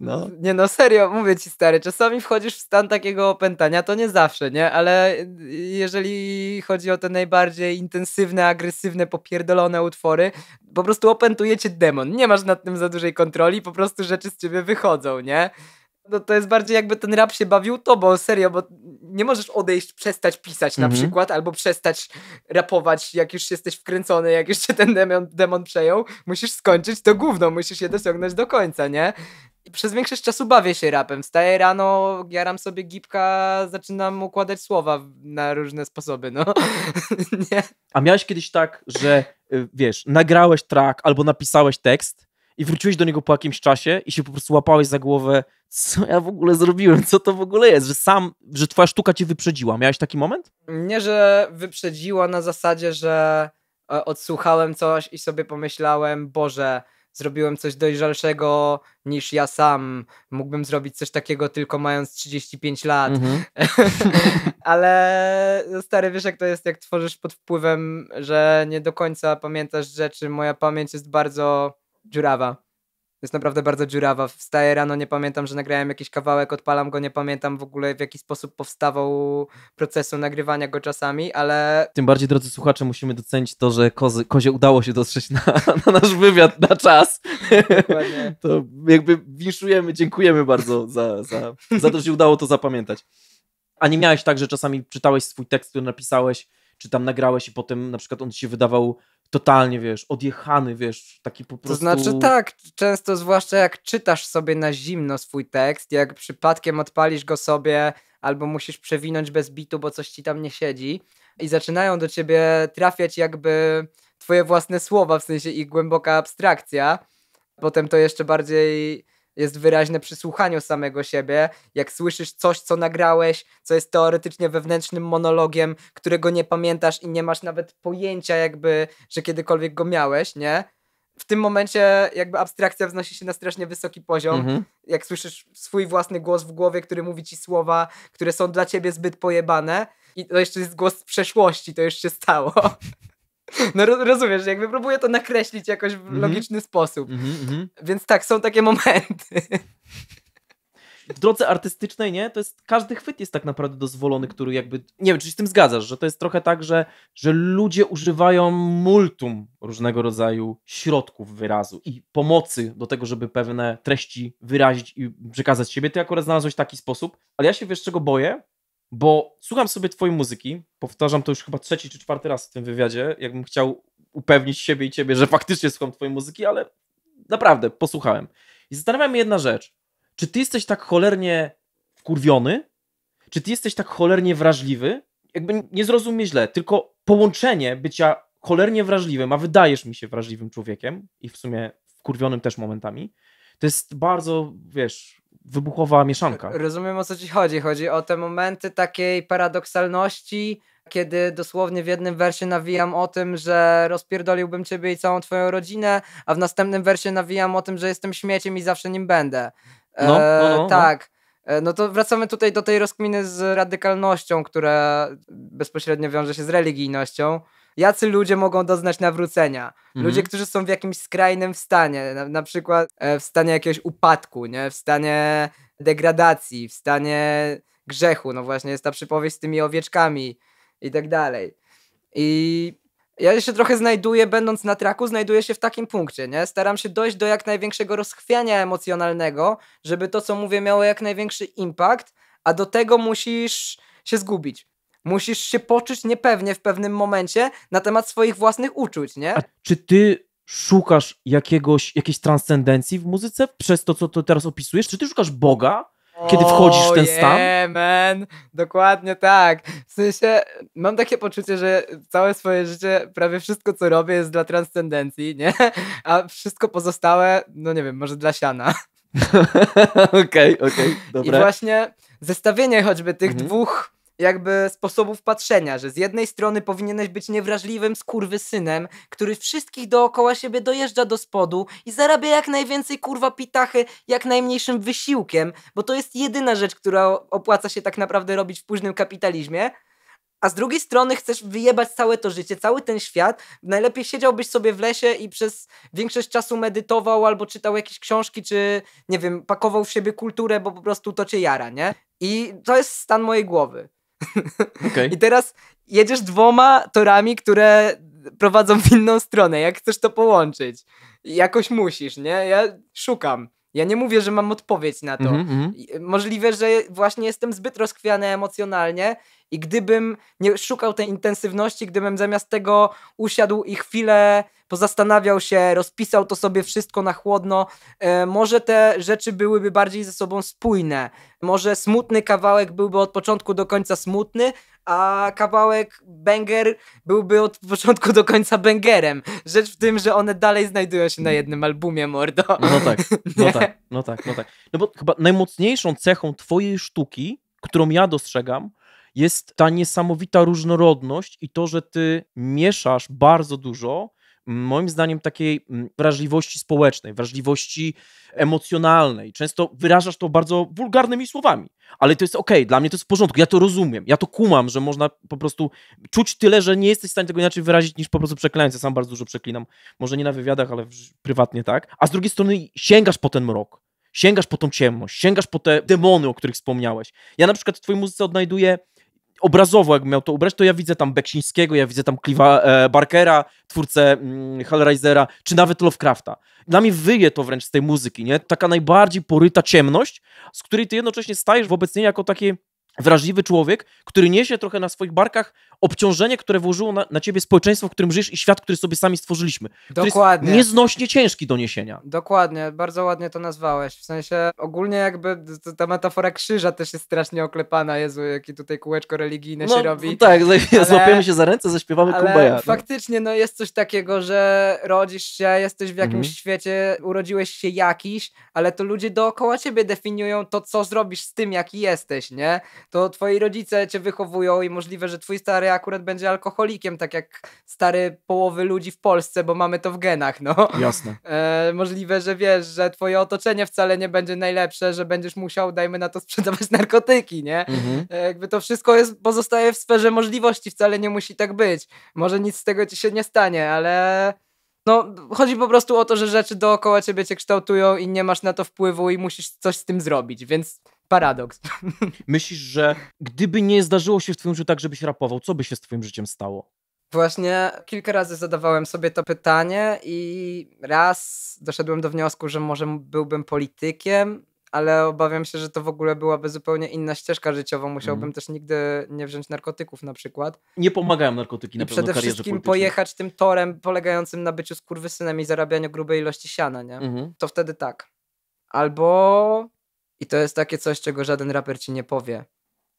Speaker 1: No.
Speaker 2: Nie no, serio, mówię ci stary, czasami wchodzisz w stan takiego opętania, to nie zawsze, nie? Ale jeżeli chodzi o te najbardziej intensywne, agresywne, popierdolone utwory, po prostu opętuje cię demon. Nie masz nad tym za dużej kontroli, po prostu rzeczy z ciebie wychodzą, nie? No to jest bardziej jakby ten rap się bawił tobą, serio, bo nie możesz odejść, przestać pisać na
Speaker 1: Mhm.
Speaker 2: przykład, albo przestać rapować, jak już jesteś wkręcony, jak już cię ten demon, demon przejął. Musisz skończyć to gówno, musisz je dociągnąć do końca, nie? I przez większość czasu bawię się rapem. Wstaję rano, jaram sobie gipka, zaczynam układać słowa na różne sposoby, no. nie?
Speaker 1: A miałeś kiedyś tak, że y, wiesz, nagrałeś track albo napisałeś tekst i wróciłeś do niego po jakimś czasie i się po prostu łapałeś za głowę, co ja w ogóle zrobiłem, co to w ogóle jest, że sam, że twoja sztuka cię wyprzedziła. Miałeś taki moment?
Speaker 2: Nie, że wyprzedziła na zasadzie, że e, odsłuchałem coś i sobie pomyślałem, Boże, zrobiłem coś dojrzalszego niż ja sam. Mógłbym zrobić coś takiego tylko mając 35 lat.
Speaker 1: Mhm.
Speaker 2: Ale no stary, wiesz jak to jest, jak tworzysz pod wpływem, że nie do końca pamiętasz rzeczy. Moja pamięć jest bardzo dziurawa. Jest naprawdę bardzo dziurawa. Wstaję rano, nie pamiętam, że nagrałem jakiś kawałek, odpalam go, nie pamiętam w ogóle w jaki sposób powstawał procesu nagrywania go czasami, ale
Speaker 1: Tym bardziej, drodzy słuchacze, musimy docenić to, że kozy, kozie udało się dotrzeć na, na nasz wywiad na czas.
Speaker 2: Dokładnie.
Speaker 1: To jakby winszujemy, dziękujemy bardzo za, za, za to, że się udało to zapamiętać. A nie miałeś tak, że czasami czytałeś swój tekst, który napisałeś, czy tam nagrałeś i potem na przykład on ci się wydawał totalnie, wiesz, odjechany, wiesz, taki po
Speaker 2: To
Speaker 1: prostu...
Speaker 2: znaczy tak, często zwłaszcza jak czytasz sobie na zimno swój tekst, jak przypadkiem odpalisz go sobie albo musisz przewinąć bez bitu, bo coś ci tam nie siedzi i zaczynają do ciebie trafiać jakby twoje własne słowa, w sensie ich głęboka abstrakcja. Potem to jeszcze bardziej jest wyraźne przy słuchaniu samego siebie, jak słyszysz coś, co nagrałeś, co jest teoretycznie wewnętrznym monologiem, którego nie pamiętasz i nie masz nawet pojęcia jakby, że kiedykolwiek go miałeś, nie? w tym momencie jakby abstrakcja wznosi się na strasznie wysoki poziom.
Speaker 1: Mhm.
Speaker 2: Jak słyszysz swój własny głos w głowie, który mówi ci słowa, które są dla ciebie zbyt pojebane i to jeszcze jest głos z przeszłości, to już się stało. No ro- rozumiesz, jakby próbuję to nakreślić jakoś w
Speaker 1: Mhm.
Speaker 2: logiczny sposób.
Speaker 1: Mhm, mhm.
Speaker 2: Więc tak, są takie momenty.
Speaker 1: w drodze artystycznej, nie, to jest, każdy chwyt jest tak naprawdę dozwolony, który jakby, nie wiem, czy się z tym zgadzasz, że to jest trochę tak, że, że ludzie używają multum różnego rodzaju środków wyrazu i pomocy do tego, żeby pewne treści wyrazić i przekazać siebie. Ty akurat znalazłeś taki sposób, ale ja się wiesz czego boję, bo słucham sobie twojej muzyki, powtarzam to już chyba trzeci czy czwarty raz w tym wywiadzie, jakbym chciał upewnić siebie i ciebie, że faktycznie słucham twojej muzyki, ale naprawdę, posłuchałem. I zastanawia mnie jedna rzecz. Czy ty jesteś tak cholernie wkurwiony? Czy ty jesteś tak cholernie wrażliwy? Jakby nie zrozum mnie źle, tylko połączenie bycia cholernie wrażliwym, a wydajesz mi się wrażliwym człowiekiem i w sumie wkurwionym też momentami, to jest bardzo, wiesz, wybuchowa mieszanka.
Speaker 2: Rozumiem o co ci chodzi. Chodzi o te momenty takiej paradoksalności, kiedy dosłownie w jednym wersie nawijam o tym, że rozpierdoliłbym ciebie i całą twoją rodzinę, a w następnym wersie nawijam o tym, że jestem śmieciem i zawsze nim będę.
Speaker 1: No, no, no, no.
Speaker 2: tak. E, No to wracamy tutaj do tej rozkminy z radykalnością, która bezpośrednio wiąże się z religijnością. Jacy ludzie mogą doznać nawrócenia? Ludzie,
Speaker 1: Mhm.
Speaker 2: którzy są w jakimś skrajnym stanie, na, na przykład e, w stanie jakiegoś upadku, nie? w stanie degradacji, w stanie grzechu. No właśnie, jest ta przypowieść z tymi owieczkami i tak dalej. I ja się trochę znajduję, będąc na traku, znajduję się w takim punkcie, nie? Staram się dojść do jak największego rozchwiania emocjonalnego, żeby to, co mówię, miało jak największy impact, a do tego musisz się zgubić. Musisz się poczuć niepewnie w pewnym momencie na temat swoich własnych uczuć, nie?
Speaker 1: A czy ty szukasz jakiegoś, jakiejś transcendencji w muzyce przez to, co to teraz opisujesz? Czy ty szukasz Boga? kiedy wchodzisz w ten stan?
Speaker 2: Yeah, man. Dokładnie tak. W sensie mam takie poczucie, że całe swoje życie, prawie wszystko co robię jest dla transcendencji, nie? A wszystko pozostałe, no nie wiem, może dla siana.
Speaker 1: Okej, okej,
Speaker 2: I
Speaker 1: dobra.
Speaker 2: właśnie zestawienie choćby tych
Speaker 1: Mhm.
Speaker 2: dwóch jakby sposobów patrzenia, że z jednej strony powinieneś być niewrażliwym skurwysynem, który wszystkich dookoła siebie dojeżdża do spodu i zarabia jak najwięcej kurwa pitachy jak najmniejszym wysiłkiem, bo to jest jedyna rzecz, która opłaca się tak naprawdę robić w późnym kapitalizmie. a z drugiej strony chcesz wyjebać całe to życie, cały ten świat. Najlepiej siedziałbyś sobie w lesie i przez większość czasu medytował albo czytał jakieś książki, czy nie wiem, pakował w siebie kulturę, bo po prostu to cię jara, nie? I to jest stan mojej głowy.
Speaker 1: Okay.
Speaker 2: I teraz jedziesz dwoma torami, które prowadzą w inną stronę. Jak chcesz to połączyć? Jakoś musisz, nie? Ja szukam. Ja nie mówię, że mam odpowiedź na to.
Speaker 1: Mhm, mhm.
Speaker 2: Możliwe, że właśnie jestem zbyt rozchwiany emocjonalnie i gdybym nie szukał tej intensywności, gdybym zamiast tego usiadł i chwilę pozastanawiał się, rozpisał to sobie wszystko na chłodno, e, może te rzeczy byłyby bardziej ze sobą spójne. Może smutny kawałek byłby od początku do końca smutny, a kawałek banger byłby od początku do końca bangerem. Rzecz w tym, że one dalej znajdują się na jednym albumie, mordo.
Speaker 1: No tak, no tak, no tak, no tak. No bo chyba najmocniejszą cechą twojej sztuki, którą ja dostrzegam, jest ta niesamowita różnorodność i to, że ty mieszasz bardzo dużo, moim zdaniem, takiej mm, wrażliwości społecznej, wrażliwości emocjonalnej. Często wyrażasz to bardzo wulgarnymi słowami, ale to jest okej, dla mnie to jest w porządku, ja to rozumiem, ja to kumam, że można po prostu czuć tyle, że nie jesteś w stanie tego inaczej wyrazić niż po prostu przeklinając. Ja sam bardzo dużo przeklinam, może nie na wywiadach, ale prywatnie tak. A z drugiej strony sięgasz po ten mrok, sięgasz po tą ciemność, sięgasz po te demony, o których wspomniałeś. Ja na przykład w twojej muzyce odnajduję obrazowo, jakbym miał to ubrać, to ja widzę tam Beksińskiego, ja widzę tam Clive'a e, Barkera, twórcę mm, Hellraisera, czy nawet Lovecrafta. Dla mnie wyje to wręcz z tej muzyki, nie? Taka najbardziej poryta ciemność, z której ty jednocześnie stajesz wobec niej jako takie wrażliwy człowiek, który niesie trochę na swoich barkach obciążenie, które włożyło na, na ciebie społeczeństwo, w którym żyjesz i świat, który sobie sami stworzyliśmy.
Speaker 2: Dokładnie.
Speaker 1: nieznośnie ciężki do niesienia.
Speaker 2: Dokładnie, bardzo ładnie to nazwałeś. W sensie ogólnie jakby ta metafora krzyża też jest strasznie oklepana. Jezu, jakie tutaj kółeczko religijne no, się robi.
Speaker 1: tak, ale, złapiemy się za ręce, zaśpiewamy ale kumbaya. No.
Speaker 2: faktycznie no jest coś takiego, że rodzisz się, jesteś w jakimś mhm. świecie, urodziłeś się jakiś, ale to ludzie dookoła ciebie definiują to, co zrobisz z tym, jaki jesteś, nie? To twoi rodzice cię wychowują i możliwe, że twój stary akurat będzie alkoholikiem, tak jak stary połowy ludzi w Polsce, bo mamy to w genach, no.
Speaker 1: Jasne.
Speaker 2: E, możliwe, że wiesz, że twoje otoczenie wcale nie będzie najlepsze, że będziesz musiał, dajmy na to, sprzedawać narkotyki, nie? Mhm. E, jakby to wszystko jest, pozostaje w sferze możliwości, wcale nie musi tak być. Może nic z tego ci się nie stanie, ale... No, chodzi po prostu o to, że rzeczy dookoła ciebie cię kształtują i nie masz na to wpływu i musisz coś z tym zrobić, więc paradoks.
Speaker 1: Myślisz, że gdyby nie zdarzyło się w twoim życiu tak, żebyś rapował, co by się z twoim życiem stało?
Speaker 2: Właśnie kilka razy zadawałem sobie to pytanie i raz doszedłem do wniosku, że może byłbym politykiem, ale obawiam się, że to w ogóle byłaby zupełnie inna ścieżka życiowa. Musiałbym mm. też nigdy nie wziąć narkotyków na przykład.
Speaker 1: Nie pomagają narkotyki na
Speaker 2: I przede wszystkim pojechać tym torem polegającym na byciu skurwysynem i zarabianiu grubej ilości siana, nie? Mm -hmm. To wtedy tak. Albo i to jest takie coś, czego żaden raper ci nie powie.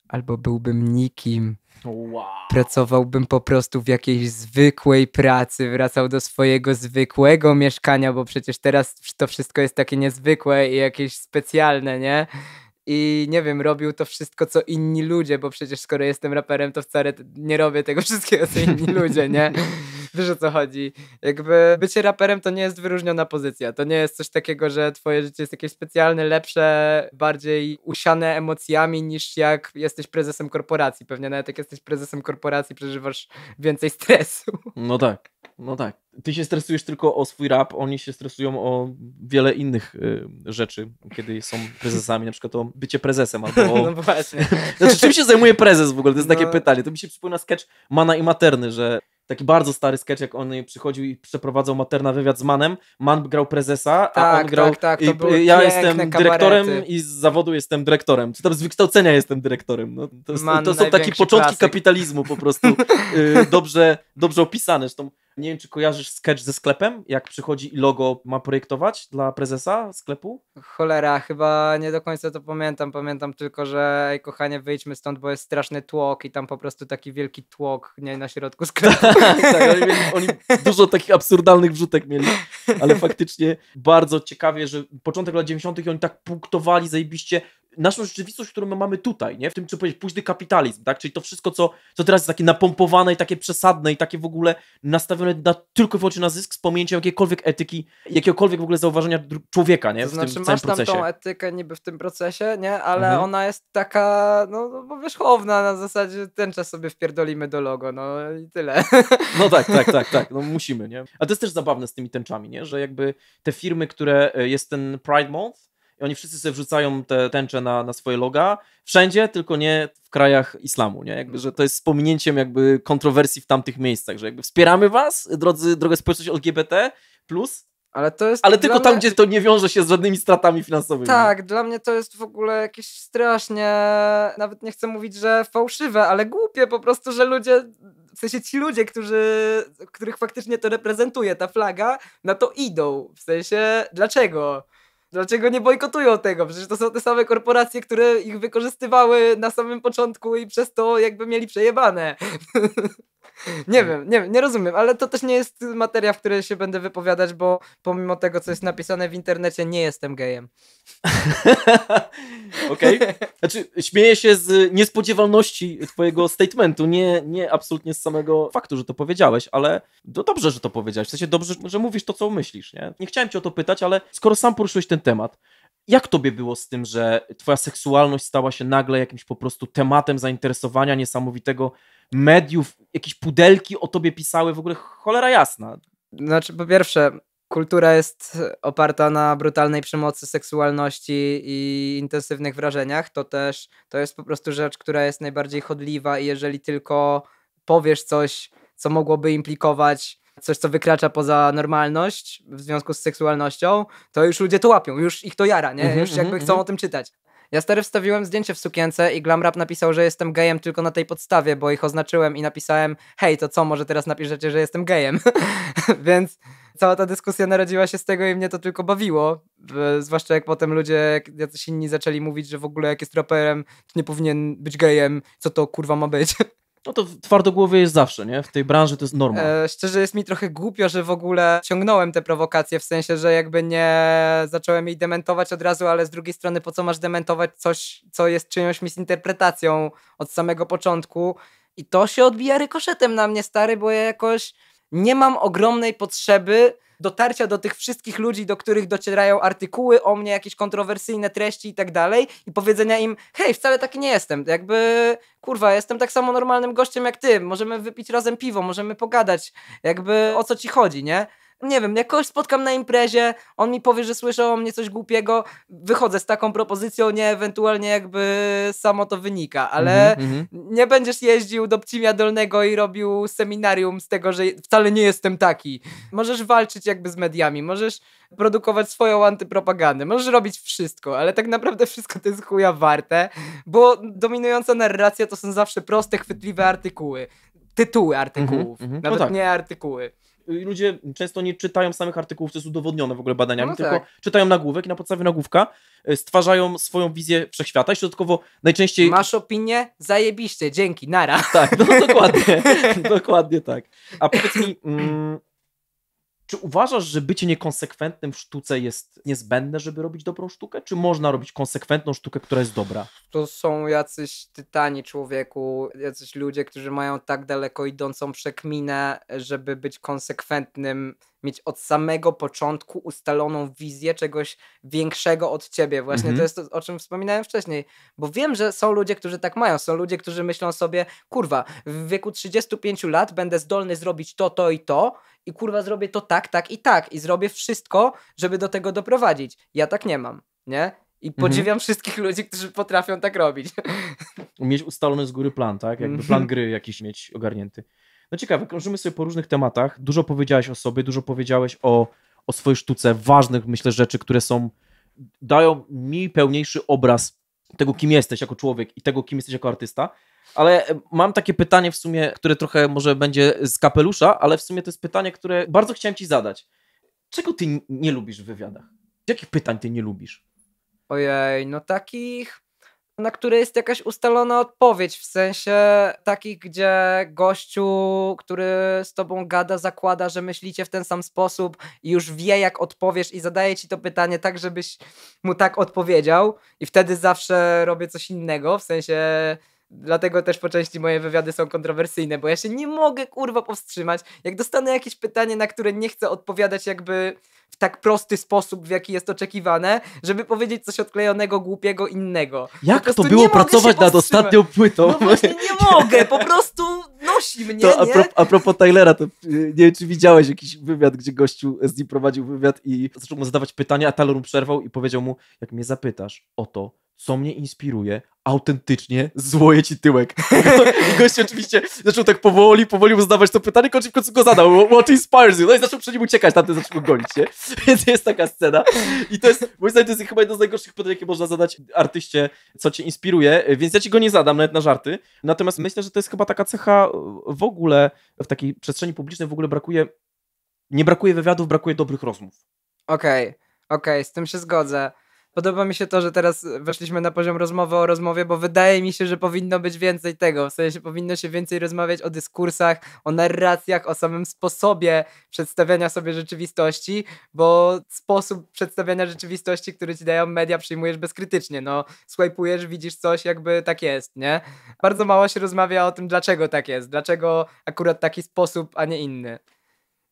Speaker 2: Albo byłbym nikim.
Speaker 1: Wow.
Speaker 2: Pracowałbym po prostu w jakiejś zwykłej pracy, wracał do swojego zwykłego mieszkania, bo przecież teraz to wszystko jest takie niezwykłe i jakieś specjalne, nie? i nie wiem, robił to wszystko, co inni ludzie, bo przecież skoro jestem raperem, to wcale nie robię tego wszystkiego, co inni ludzie, nie? Wiesz o co chodzi. Jakby bycie raperem to nie jest wyróżniona pozycja. To nie jest coś takiego, że twoje życie jest jakieś specjalne, lepsze, bardziej usiane emocjami niż jak jesteś prezesem korporacji. Pewnie nawet jak jesteś prezesem korporacji przeżywasz więcej stresu.
Speaker 1: No tak. No tak. Ty się stresujesz tylko o swój rap, oni się stresują o wiele innych y, rzeczy, kiedy są prezesami, na przykład o bycie prezesem albo o...
Speaker 2: No właśnie.
Speaker 1: znaczy, czym się zajmuje prezes w ogóle? To jest no. takie pytanie. To mi się przypomina sketch Mana i Materny, że taki bardzo stary sketch, jak on przychodził i przeprowadzał Materna wywiad z Manem. Man grał prezesa,
Speaker 2: tak,
Speaker 1: a on grał...
Speaker 2: Tak, tak, to
Speaker 1: ja jestem kabarety. dyrektorem i z zawodu jestem dyrektorem. Czy tam z wykształcenia jestem dyrektorem. No, to, Man, to są takie początki klasyk. kapitalizmu po prostu y, dobrze, dobrze opisane. Zresztą nie wiem, czy kojarzysz sketch ze sklepem, jak przychodzi i logo ma projektować dla prezesa sklepu?
Speaker 2: Cholera, chyba nie do końca to pamiętam. Pamiętam tylko, że ej, kochanie, wyjdźmy stąd, bo jest straszny tłok i tam po prostu taki wielki tłok nie na środku sklepu.
Speaker 1: tak, oni, oni dużo takich absurdalnych wrzutek mieli, ale faktycznie bardzo ciekawie, że początek lat 90. oni tak punktowali zajebiście naszą rzeczywistość, którą my mamy tutaj, nie? W tym, co powiedzieć, późny kapitalizm, tak? Czyli to wszystko, co, co teraz jest takie napompowane i takie przesadne i takie w ogóle nastawione na, tylko i wyłącznie na zysk z pominięciem jakiejkolwiek etyki, jakiegokolwiek w ogóle zauważenia człowieka, nie?
Speaker 2: To
Speaker 1: w
Speaker 2: znaczy,
Speaker 1: tym
Speaker 2: masz tam
Speaker 1: procesie.
Speaker 2: tą etykę niby w tym procesie, nie? Ale
Speaker 1: Mhm.
Speaker 2: ona jest taka, no, no powierzchowna na zasadzie ten czas sobie wpierdolimy do logo, no i tyle.
Speaker 1: No tak, tak, tak, tak, no musimy, nie? A to jest też zabawne z tymi tęczami, nie? Że jakby te firmy, które e, jest ten Pride Month i oni wszyscy sobie wrzucają te tęcze na, na swoje loga, wszędzie, tylko nie w krajach islamu, nie? Jakby, że to jest z pominięciem jakby kontrowersji w tamtych miejscach, że jakby wspieramy was, drodzy, droga społeczność LGBT+, plus,
Speaker 2: Ale to jest
Speaker 1: ale tylko tam,
Speaker 2: mnie-
Speaker 1: gdzie to nie wiąże się z żadnymi stratami finansowymi.
Speaker 2: Tak, dla mnie to jest w ogóle jakieś strasznie, nawet nie chcę mówić, że fałszywe, ale głupie po prostu, że ludzie, w sensie ci ludzie, którzy, których faktycznie to reprezentuje ta flaga, na to idą. W sensie, dlaczego? Dlaczego nie bojkotują tego? Przecież to są te same korporacje, które ich wykorzystywały na samym początku i przez to jakby mieli przejebane. nie wiem, nie nie rozumiem, ale to też nie jest materia, w której się będę wypowiadać, bo pomimo tego, co jest napisane w internecie, nie jestem gejem.
Speaker 1: Okej. Znaczy, śmieję się z niespodziewalności twojego statementu, nie, nie absolutnie z samego faktu, że to powiedziałeś, ale to dobrze, że to powiedziałeś. W sensie dobrze, że mówisz to, co myślisz, nie? Nie chciałem cię o to pytać, ale skoro sam poruszyłeś ten temat, jak tobie było z tym, że twoja seksualność stała się nagle jakimś po prostu tematem zainteresowania niesamowitego mediów, jakieś pudelki o tobie pisały, w ogóle cholera jasna.
Speaker 2: Znaczy, po pierwsze, kultura jest oparta na brutalnej przemocy, seksualności i intensywnych wrażeniach. To też to jest po prostu rzecz, która jest najbardziej chodliwa i jeżeli tylko powiesz coś, co mogłoby implikować coś, co wykracza poza normalność w związku z seksualnością, to już ludzie to łapią, już ich to jara, nie?
Speaker 1: Mhm,
Speaker 2: już jakby
Speaker 1: mhm,
Speaker 2: chcą
Speaker 1: mhm.
Speaker 2: o tym czytać. Ja stary wstawiłem zdjęcie w sukience i Glamrap napisał, że jestem gejem tylko na tej podstawie, bo ich oznaczyłem i napisałem hej, to co, może teraz napiszecie, że jestem gejem? Więc cała ta dyskusja narodziła się z tego i mnie to tylko bawiło. Zwłaszcza jak potem ludzie, jak jacyś inni zaczęli mówić, że w ogóle jak jest raperem, to nie powinien być gejem, co to kurwa ma być.
Speaker 1: No to twardogłowie jest zawsze, nie? W tej branży to jest norma.
Speaker 2: E, szczerze jest mi trochę głupio, że w ogóle ciągnąłem te prowokacje, w sensie, że jakby nie zacząłem jej dementować od razu, ale z drugiej strony po co masz dementować coś, co jest czyjąś misinterpretacją od samego początku i to się odbija rykoszetem na mnie, stary, bo ja jakoś nie mam ogromnej potrzeby dotarcia do tych wszystkich ludzi, do których docierają artykuły o mnie, jakieś kontrowersyjne treści i tak dalej i powiedzenia im, hej, wcale taki nie jestem, jakby, kurwa, jestem tak samo normalnym gościem jak ty, możemy wypić razem piwo, możemy pogadać, jakby o co ci chodzi, nie? Nie wiem, jak kogoś spotkam na imprezie, on mi powie, że słyszał o mnie coś głupiego, wychodzę z taką propozycją, nie ewentualnie jakby samo to wynika, ale
Speaker 1: Mhm, mhm.
Speaker 2: nie będziesz jeździł do Pcimia Dolnego i robił seminarium z tego, że wcale nie jestem taki. Możesz walczyć jakby z mediami, możesz produkować swoją antypropagandę, możesz robić wszystko, ale tak naprawdę wszystko to jest chuja warte, bo dominująca narracja to są zawsze proste, chwytliwe artykuły. Tytuły artykułów,
Speaker 1: mhm. No
Speaker 2: nawet
Speaker 1: tak.
Speaker 2: nie artykuły.
Speaker 1: Y, ludzie często nie czytają samych artykułów, co jest udowodnione w ogóle badaniami,
Speaker 2: No
Speaker 1: tylko
Speaker 2: tak.
Speaker 1: czytają nagłówek i na podstawie nagłówka y, stwarzają swoją wizję wszechświata i środkowo najczęściej...
Speaker 2: Masz opinię? Zajebiście, dzięki, nara.
Speaker 1: Tak, no dokładnie, dokładnie tak. A powiedz mi, mm, czy uważasz, że bycie niekonsekwentnym w sztuce jest niezbędne, żeby robić dobrą sztukę? Czy można robić konsekwentną sztukę, która jest dobra?
Speaker 2: to są jacyś tytani człowieku, jacyś ludzie, którzy mają tak daleko idącą przekminę, żeby być konsekwentnym, mieć od samego początku ustaloną wizję czegoś większego od ciebie. Właśnie
Speaker 1: Mhm.
Speaker 2: to jest to, o czym wspominałem wcześniej. Bo wiem, że są ludzie, którzy tak mają. Są ludzie, którzy myślą sobie, kurwa, w wieku 35 lat będę zdolny zrobić to, to i to i kurwa zrobię to tak, tak i tak i zrobię wszystko, żeby do tego doprowadzić. Ja tak nie mam, nie? I podziwiam wszystkich ludzi, którzy potrafią tak robić.
Speaker 1: Mieć ustalony z góry plan, tak? Jakby
Speaker 2: Mhm.
Speaker 1: plan gry jakiś mieć ogarnięty. No ciekawe, krążymy sobie po różnych tematach. Dużo powiedziałeś o sobie, dużo powiedziałeś o, o swojej sztuce, ważnych, myślę, rzeczy, które są, dają mi pełniejszy obraz tego, kim jesteś jako człowiek i tego, kim jesteś jako artysta. Ale e, mam takie pytanie w sumie, które trochę może będzie z kapelusza, ale w sumie to jest pytanie, które bardzo chciałem ci zadać. Czego ty nie lubisz w wywiadach? Jakich pytań ty nie lubisz?
Speaker 2: Ojej, no takich. Na które jest jakaś ustalona odpowiedź, w sensie takich, gdzie gościu, który z tobą gada, zakłada, że myślicie w ten sam sposób i już wie, jak odpowiesz i zadaje ci to pytanie tak, żebyś mu tak odpowiedział i wtedy zawsze robię coś innego, w sensie Dlatego też po części moje wywiady są kontrowersyjne, bo ja się nie mogę kurwa powstrzymać. Jak dostanę jakieś pytanie, na które nie chcę odpowiadać jakby w tak prosty sposób, w jaki jest oczekiwane, żeby powiedzieć coś odklejonego, głupiego, innego.
Speaker 1: Jak to było pracować nad ostatnią płytą?
Speaker 2: No właśnie nie mogę, po prostu nosi mnie,
Speaker 1: to a, pro, a propos Tylera, to y, nie wiem, czy widziałeś jakiś wywiad, gdzie gościu z nim prowadził wywiad i zaczął mu zadawać pytania, a Tyler mu przerwał i powiedział mu, jak mnie zapytasz o to, co mnie inspiruje, autentycznie złoje ci tyłek. I gość oczywiście zaczął tak powoli, powoli mu zadawać to pytanie, kończy w końcu go zadał, what inspires you? No i zaczął przed nim uciekać, tamten zaczął go gonić, nie? Więc jest taka scena. I to jest, moim zdaniem, to jest chyba jedno z najgorszych pytań, jakie można zadać artyście, co cię inspiruje, więc ja ci go nie zadam, nawet na żarty. Natomiast myślę, że to jest chyba taka cecha w ogóle, w takiej przestrzeni publicznej w ogóle brakuje, nie brakuje wywiadów, brakuje dobrych rozmów.
Speaker 2: Okej, okay, okej, okay, z tym się zgodzę. Podoba mi się to, że teraz weszliśmy na poziom rozmowy o rozmowie, bo wydaje mi się, że powinno być więcej tego. W sensie powinno się więcej rozmawiać o dyskursach, o narracjach, o samym sposobie przedstawiania sobie rzeczywistości, bo sposób przedstawiania rzeczywistości, który ci dają media, przyjmujesz bezkrytycznie. No, swajpujesz, widzisz coś, jakby tak jest, nie? Bardzo mało się rozmawia o tym, dlaczego tak jest, dlaczego akurat taki sposób, a nie inny.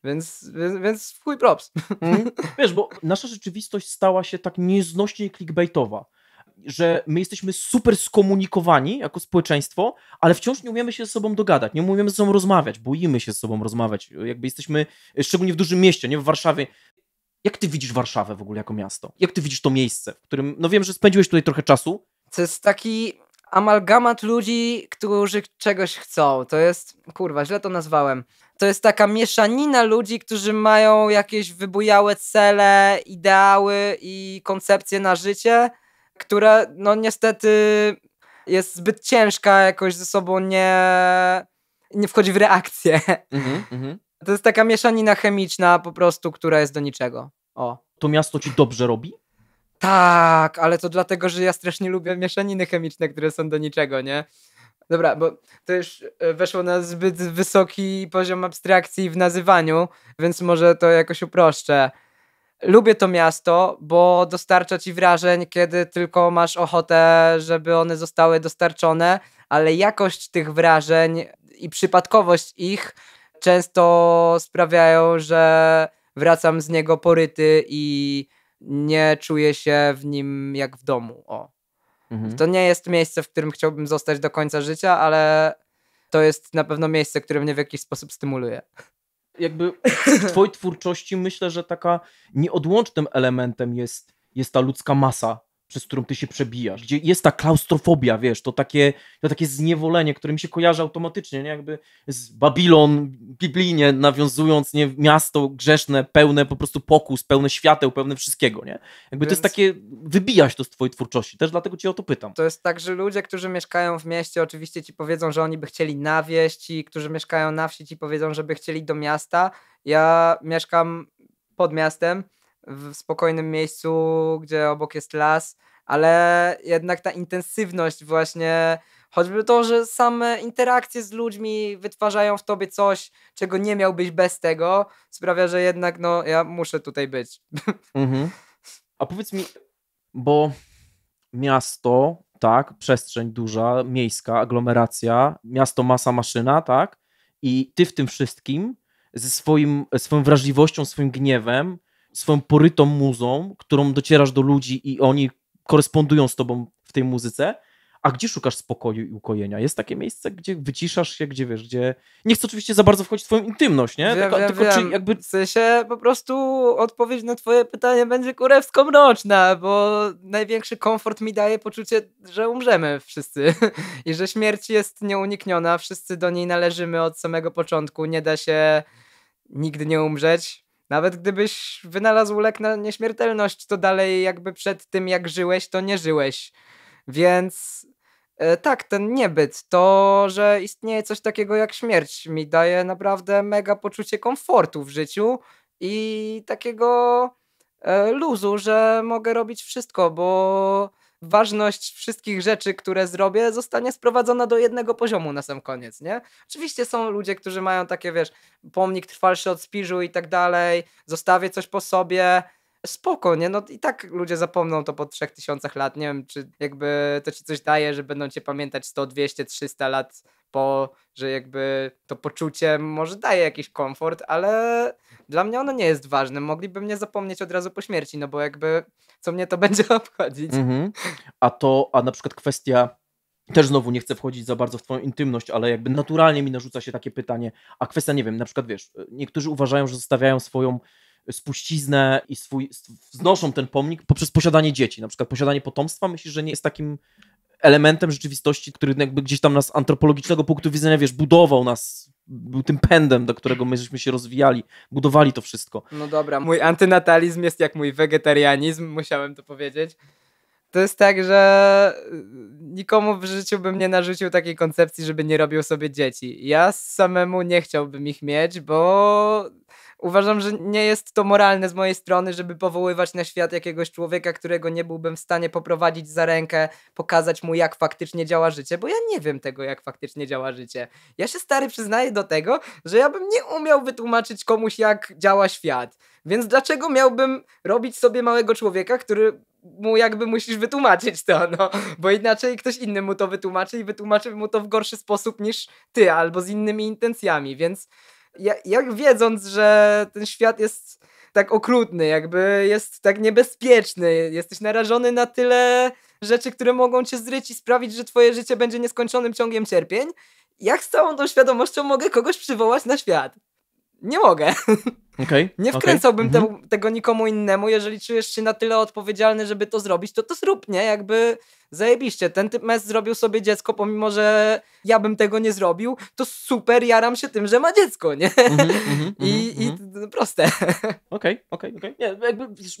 Speaker 2: Więc, więc, więc chuj props.
Speaker 1: Mm. Wiesz, bo nasza rzeczywistość stała się tak nieznośnie clickbaitowa, że my jesteśmy super skomunikowani jako społeczeństwo, ale wciąż nie umiemy się ze sobą dogadać, nie umiemy ze sobą rozmawiać, boimy się ze sobą rozmawiać. Jakby jesteśmy, szczególnie w dużym mieście, nie w Warszawie. Jak ty widzisz Warszawę w ogóle jako miasto? Jak ty widzisz to miejsce, w którym, no wiem, że spędziłeś tutaj trochę czasu.
Speaker 2: To jest taki amalgamat ludzi, którzy czegoś chcą. To jest, kurwa, źle to nazwałem to jest taka mieszanina ludzi, którzy mają jakieś wybujałe cele, ideały i koncepcje na życie, które no niestety jest zbyt ciężka jakoś ze sobą nie, nie wchodzi w reakcję. Mm -hmm. To jest taka mieszanina chemiczna po prostu, która jest do niczego. O.
Speaker 1: To miasto ci dobrze robi?
Speaker 2: Tak, ale to dlatego, że ja strasznie lubię mieszaniny chemiczne, które są do niczego, nie? Dobra, bo to już e, weszło na zbyt wysoki poziom abstrakcji w nazywaniu, więc może to jakoś uproszczę. Lubię to miasto, bo dostarcza ci wrażeń, kiedy tylko masz ochotę, żeby one zostały dostarczone, ale jakość tych wrażeń i przypadkowość ich często sprawiają, że wracam z niego poryty i nie czuję się w nim jak w domu. O. Mhm. To nie jest miejsce, w którym chciałbym zostać do końca życia, ale to jest na pewno miejsce, które mnie w jakiś sposób stymuluje.
Speaker 1: Jakby w twojej twórczości myślę, że taka nieodłącznym elementem jest, jest ta ludzka masa, przez którą ty się przebijasz, gdzie jest ta klaustrofobia, wiesz, to takie, to takie zniewolenie, które mi się kojarzy automatycznie, nie? jakby z Babilon, biblijnie nawiązując, nie, miasto grzeszne, pełne po prostu pokus, pełne świateł, pełne wszystkiego, nie? Jakby Więc... to jest takie, wybijaś to z twojej twórczości, też dlatego cię o to pytam.
Speaker 2: To jest tak, że ludzie, którzy mieszkają w mieście, oczywiście ci powiedzą, że oni by chcieli na wieś, ci, którzy mieszkają na wsi, ci powiedzą, że by chcieli do miasta. Ja mieszkam pod miastem, w spokojnym miejscu, gdzie obok jest las, ale jednak ta intensywność właśnie, choćby to, że same interakcje z ludźmi wytwarzają w tobie coś, czego nie miałbyś bez tego, sprawia, że jednak no ja muszę tutaj być. Mhm.
Speaker 1: A powiedz mi, bo miasto, tak, przestrzeń duża, miejska, aglomeracja, miasto, masa, maszyna, tak, i ty w tym wszystkim ze swoim, swoją wrażliwością, swoim gniewem swoją porytą muzą, którą docierasz do ludzi i oni korespondują z tobą w tej muzyce, a gdzie szukasz spokoju i ukojenia? Jest takie miejsce, gdzie wyciszasz się, gdzie wiesz, gdzie... Nie chcę oczywiście za bardzo wchodzić w twoją intymność, nie?
Speaker 2: Tylko, wiem, tylko wiem. czy jakby... W sensie po prostu odpowiedź na twoje pytanie będzie kurewsko mroczna, bo największy komfort mi daje poczucie, że umrzemy wszyscy i że śmierć jest nieunikniona, wszyscy do niej należymy od samego początku, nie da się nigdy nie umrzeć. Nawet gdybyś wynalazł lek na nieśmiertelność, to dalej jakby przed tym jak żyłeś, to nie żyłeś. Więc e, tak, ten niebyt, to, że istnieje coś takiego jak śmierć, mi daje naprawdę mega poczucie komfortu w życiu i takiego e, luzu, że mogę robić wszystko, bo ważność wszystkich rzeczy, które zrobię, zostanie sprowadzona do jednego poziomu na sam koniec, nie? Oczywiście są ludzie, którzy mają takie, wiesz, pomnik trwalszy od spiżu i tak dalej, zostawię coś po sobie, spoko, nie? No i tak ludzie zapomną to po 3000 lat, nie wiem, czy jakby to ci coś daje, że będą cię pamiętać 100, 200, 300 lat po, że jakby to poczucie może daje jakiś komfort, ale dla mnie ono nie jest ważne. Mogliby mnie zapomnieć od razu po śmierci, no bo jakby co mnie to będzie obchodzić.
Speaker 1: Mhm. A to, a na przykład kwestia też znowu nie chcę wchodzić za bardzo w twoją intymność, ale jakby naturalnie mi narzuca się takie pytanie, a kwestia, nie wiem, na przykład wiesz, niektórzy uważają, że zostawiają swoją spuściznę i swój, wznoszą ten pomnik poprzez posiadanie dzieci, na przykład posiadanie potomstwa, myślisz, że nie jest takim elementem rzeczywistości, który jakby gdzieś tam nas antropologicznego punktu widzenia, wiesz, budował nas, był tym pędem, do którego my żeśmy się rozwijali, budowali to wszystko.
Speaker 2: No dobra, mój antynatalizm jest jak mój wegetarianizm, musiałem to powiedzieć. To jest tak, że y, nikomu w życiu bym nie narzucił takiej koncepcji, żeby nie robił sobie dzieci. Ja samemu nie chciałbym ich mieć, bo uważam, że nie jest to moralne z mojej strony, żeby powoływać na świat jakiegoś człowieka, którego nie byłbym w stanie poprowadzić za rękę, pokazać mu, jak faktycznie działa życie, bo ja nie wiem tego, jak faktycznie działa życie. Ja się stary przyznaję do tego, że ja bym nie umiał wytłumaczyć komuś, jak działa świat. Więc dlaczego miałbym robić sobie małego człowieka, który mu jakby musisz wytłumaczyć to, no, bo inaczej ktoś inny mu to wytłumaczy i wytłumaczy mu to w gorszy sposób niż ty, albo z innymi intencjami, więc jak wiedząc, że ten świat jest tak okrutny, jakby jest tak niebezpieczny, jesteś narażony na tyle rzeczy, które mogą cię zryć i sprawić, że twoje życie będzie nieskończonym ciągiem cierpień, jak z całą tą świadomością mogę kogoś przywołać na świat? Nie mogę.
Speaker 1: Okay,
Speaker 2: nie wkręcałbym okay. te, tego nikomu innemu. Jeżeli czujesz się na tyle odpowiedzialny, żeby to zrobić, to to zrób, nie? Jakby zajebiście. Ten typ mes zrobił sobie dziecko, pomimo że ja bym tego nie zrobił, to super jaram się tym, że ma dziecko, nie? Mm -hmm, I, mm i proste.
Speaker 1: Okej, okej, okej.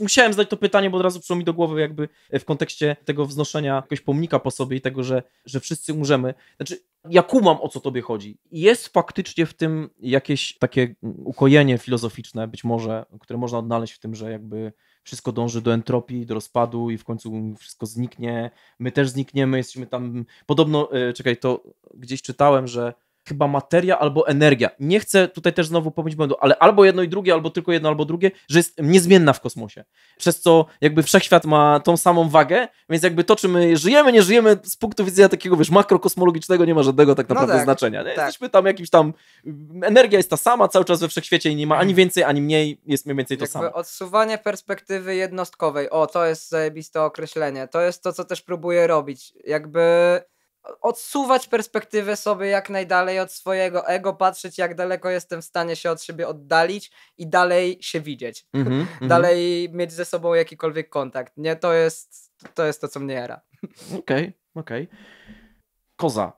Speaker 1: Musiałem zadać to pytanie, bo od razu przyszło mi do głowy jakby w kontekście tego wznoszenia jakiegoś pomnika po sobie i tego, że, że wszyscy umrzemy. Znaczy, ja kumam, o co tobie chodzi. Jest faktycznie w tym jakieś takie ukojenie filozoficzne, być może, które można odnaleźć w tym, że jakby wszystko dąży do entropii, do rozpadu i w końcu wszystko zniknie. My też znikniemy, jesteśmy tam. Podobno, e, czekaj, to gdzieś czytałem, że chyba materia albo energia. Nie chcę tutaj też znowu popełnić błędu, ale albo jedno i drugie, albo tylko jedno, albo drugie, że jest niezmienna w kosmosie. Przez co jakby wszechświat ma tą samą wagę, więc jakby to, czy my żyjemy, nie żyjemy z punktu widzenia takiego, wiesz, makrokosmologicznego nie ma żadnego tak no naprawdę no tak, znaczenia. Nie? Tak. Jesteśmy tam jakimś tam, energia jest ta sama cały czas we wszechświecie i nie ma ani więcej, ani mniej, jest mniej więcej to jakby samo.
Speaker 2: odsuwanie perspektywy jednostkowej, o, to jest zajebiste określenie. To jest to, co też próbuję robić. Jakby odsuwać perspektywę sobie jak najdalej od swojego ego, patrzeć jak daleko jestem w stanie się od siebie oddalić i dalej się widzieć. Mm -hmm, dalej mm -hmm. mieć ze sobą jakikolwiek kontakt. Nie, to jest to, jest to co mnie jara.
Speaker 1: Okej, okay, okej. Okay. Koza.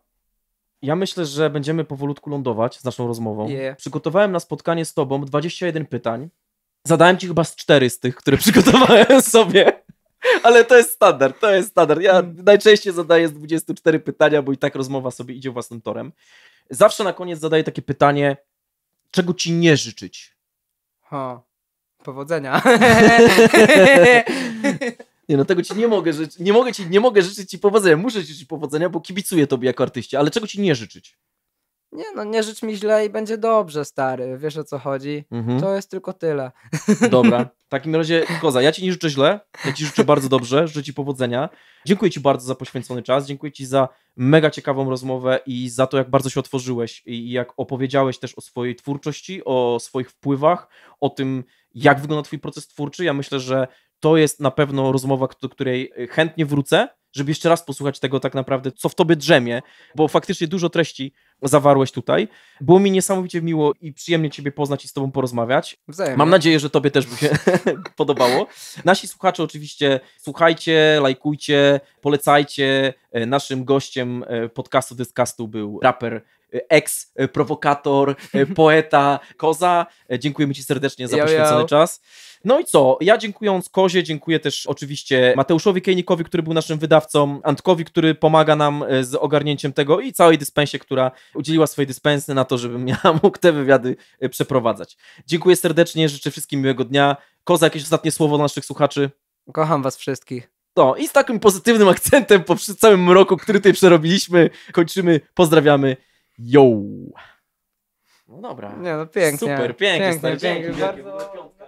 Speaker 1: Ja myślę, że będziemy powolutku lądować z naszą rozmową. Yeah. Przygotowałem na spotkanie z tobą 21 pytań. Zadałem ci chyba z cztery z tych, które przygotowałem sobie. Ale to jest standard, to jest standard. Ja hmm. najczęściej zadaję z 24 pytania, bo i tak rozmowa sobie idzie własnym torem. Zawsze na koniec zadaję takie pytanie, czego ci nie życzyć?
Speaker 2: Ha, powodzenia.
Speaker 1: Nie no, tego ci nie mogę życzyć. Nie mogę, ci, nie mogę życzyć ci powodzenia. Muszę ci życzyć powodzenia, bo kibicuję tobie jako artyście, ale czego ci nie życzyć?
Speaker 2: Nie no, nie życz mi źle i będzie dobrze, stary. Wiesz o co chodzi? Mhm. To jest tylko tyle.
Speaker 1: Dobra. W takim razie, Koza, ja ci nie życzę źle. Ja ci życzę bardzo dobrze. Życzę ci powodzenia. Dziękuję ci bardzo za poświęcony czas. Dziękuję ci za mega ciekawą rozmowę i za to, jak bardzo się otworzyłeś i jak opowiedziałeś też o swojej twórczości, o swoich wpływach, o tym, jak wygląda twój proces twórczy. Ja myślę, że to jest na pewno rozmowa, do której chętnie wrócę żeby jeszcze raz posłuchać tego tak naprawdę, co w tobie drzemie, bo faktycznie dużo treści zawarłeś tutaj. Było mi niesamowicie miło i przyjemnie ciebie poznać i z tobą porozmawiać.
Speaker 2: Wzajemnie.
Speaker 1: Mam nadzieję, że tobie też by się podobało. Nasi słuchacze oczywiście słuchajcie, lajkujcie, polecajcie. E, naszym gościem e, podcastu Dyskastu był raper ex-prowokator, poeta Koza. Dziękujemy Ci serdecznie za poświęcony czas. No i co? Ja dziękując Kozie, dziękuję też oczywiście Mateuszowi Kejnikowi, który był naszym wydawcą, Antkowi, który pomaga nam e, z ogarnięciem tego i całej dyspensie, która udzieliła swojej dyspensy na to, żebym ja mógł te wywiady e, przeprowadzać. Dziękuję serdecznie, życzę wszystkim miłego dnia. Koza, jakieś ostatnie słowo dla naszych słuchaczy?
Speaker 2: Kocham was wszystkich.
Speaker 1: No i z takim pozytywnym akcentem po całym roku, który tutaj przerobiliśmy, kończymy. Pozdrawiamy. Yo! No dobra.
Speaker 2: Nie no, pięknie.
Speaker 1: Super, pięknie,
Speaker 2: pięknie,
Speaker 1: stary, dzięki
Speaker 2: pięknie bardzo.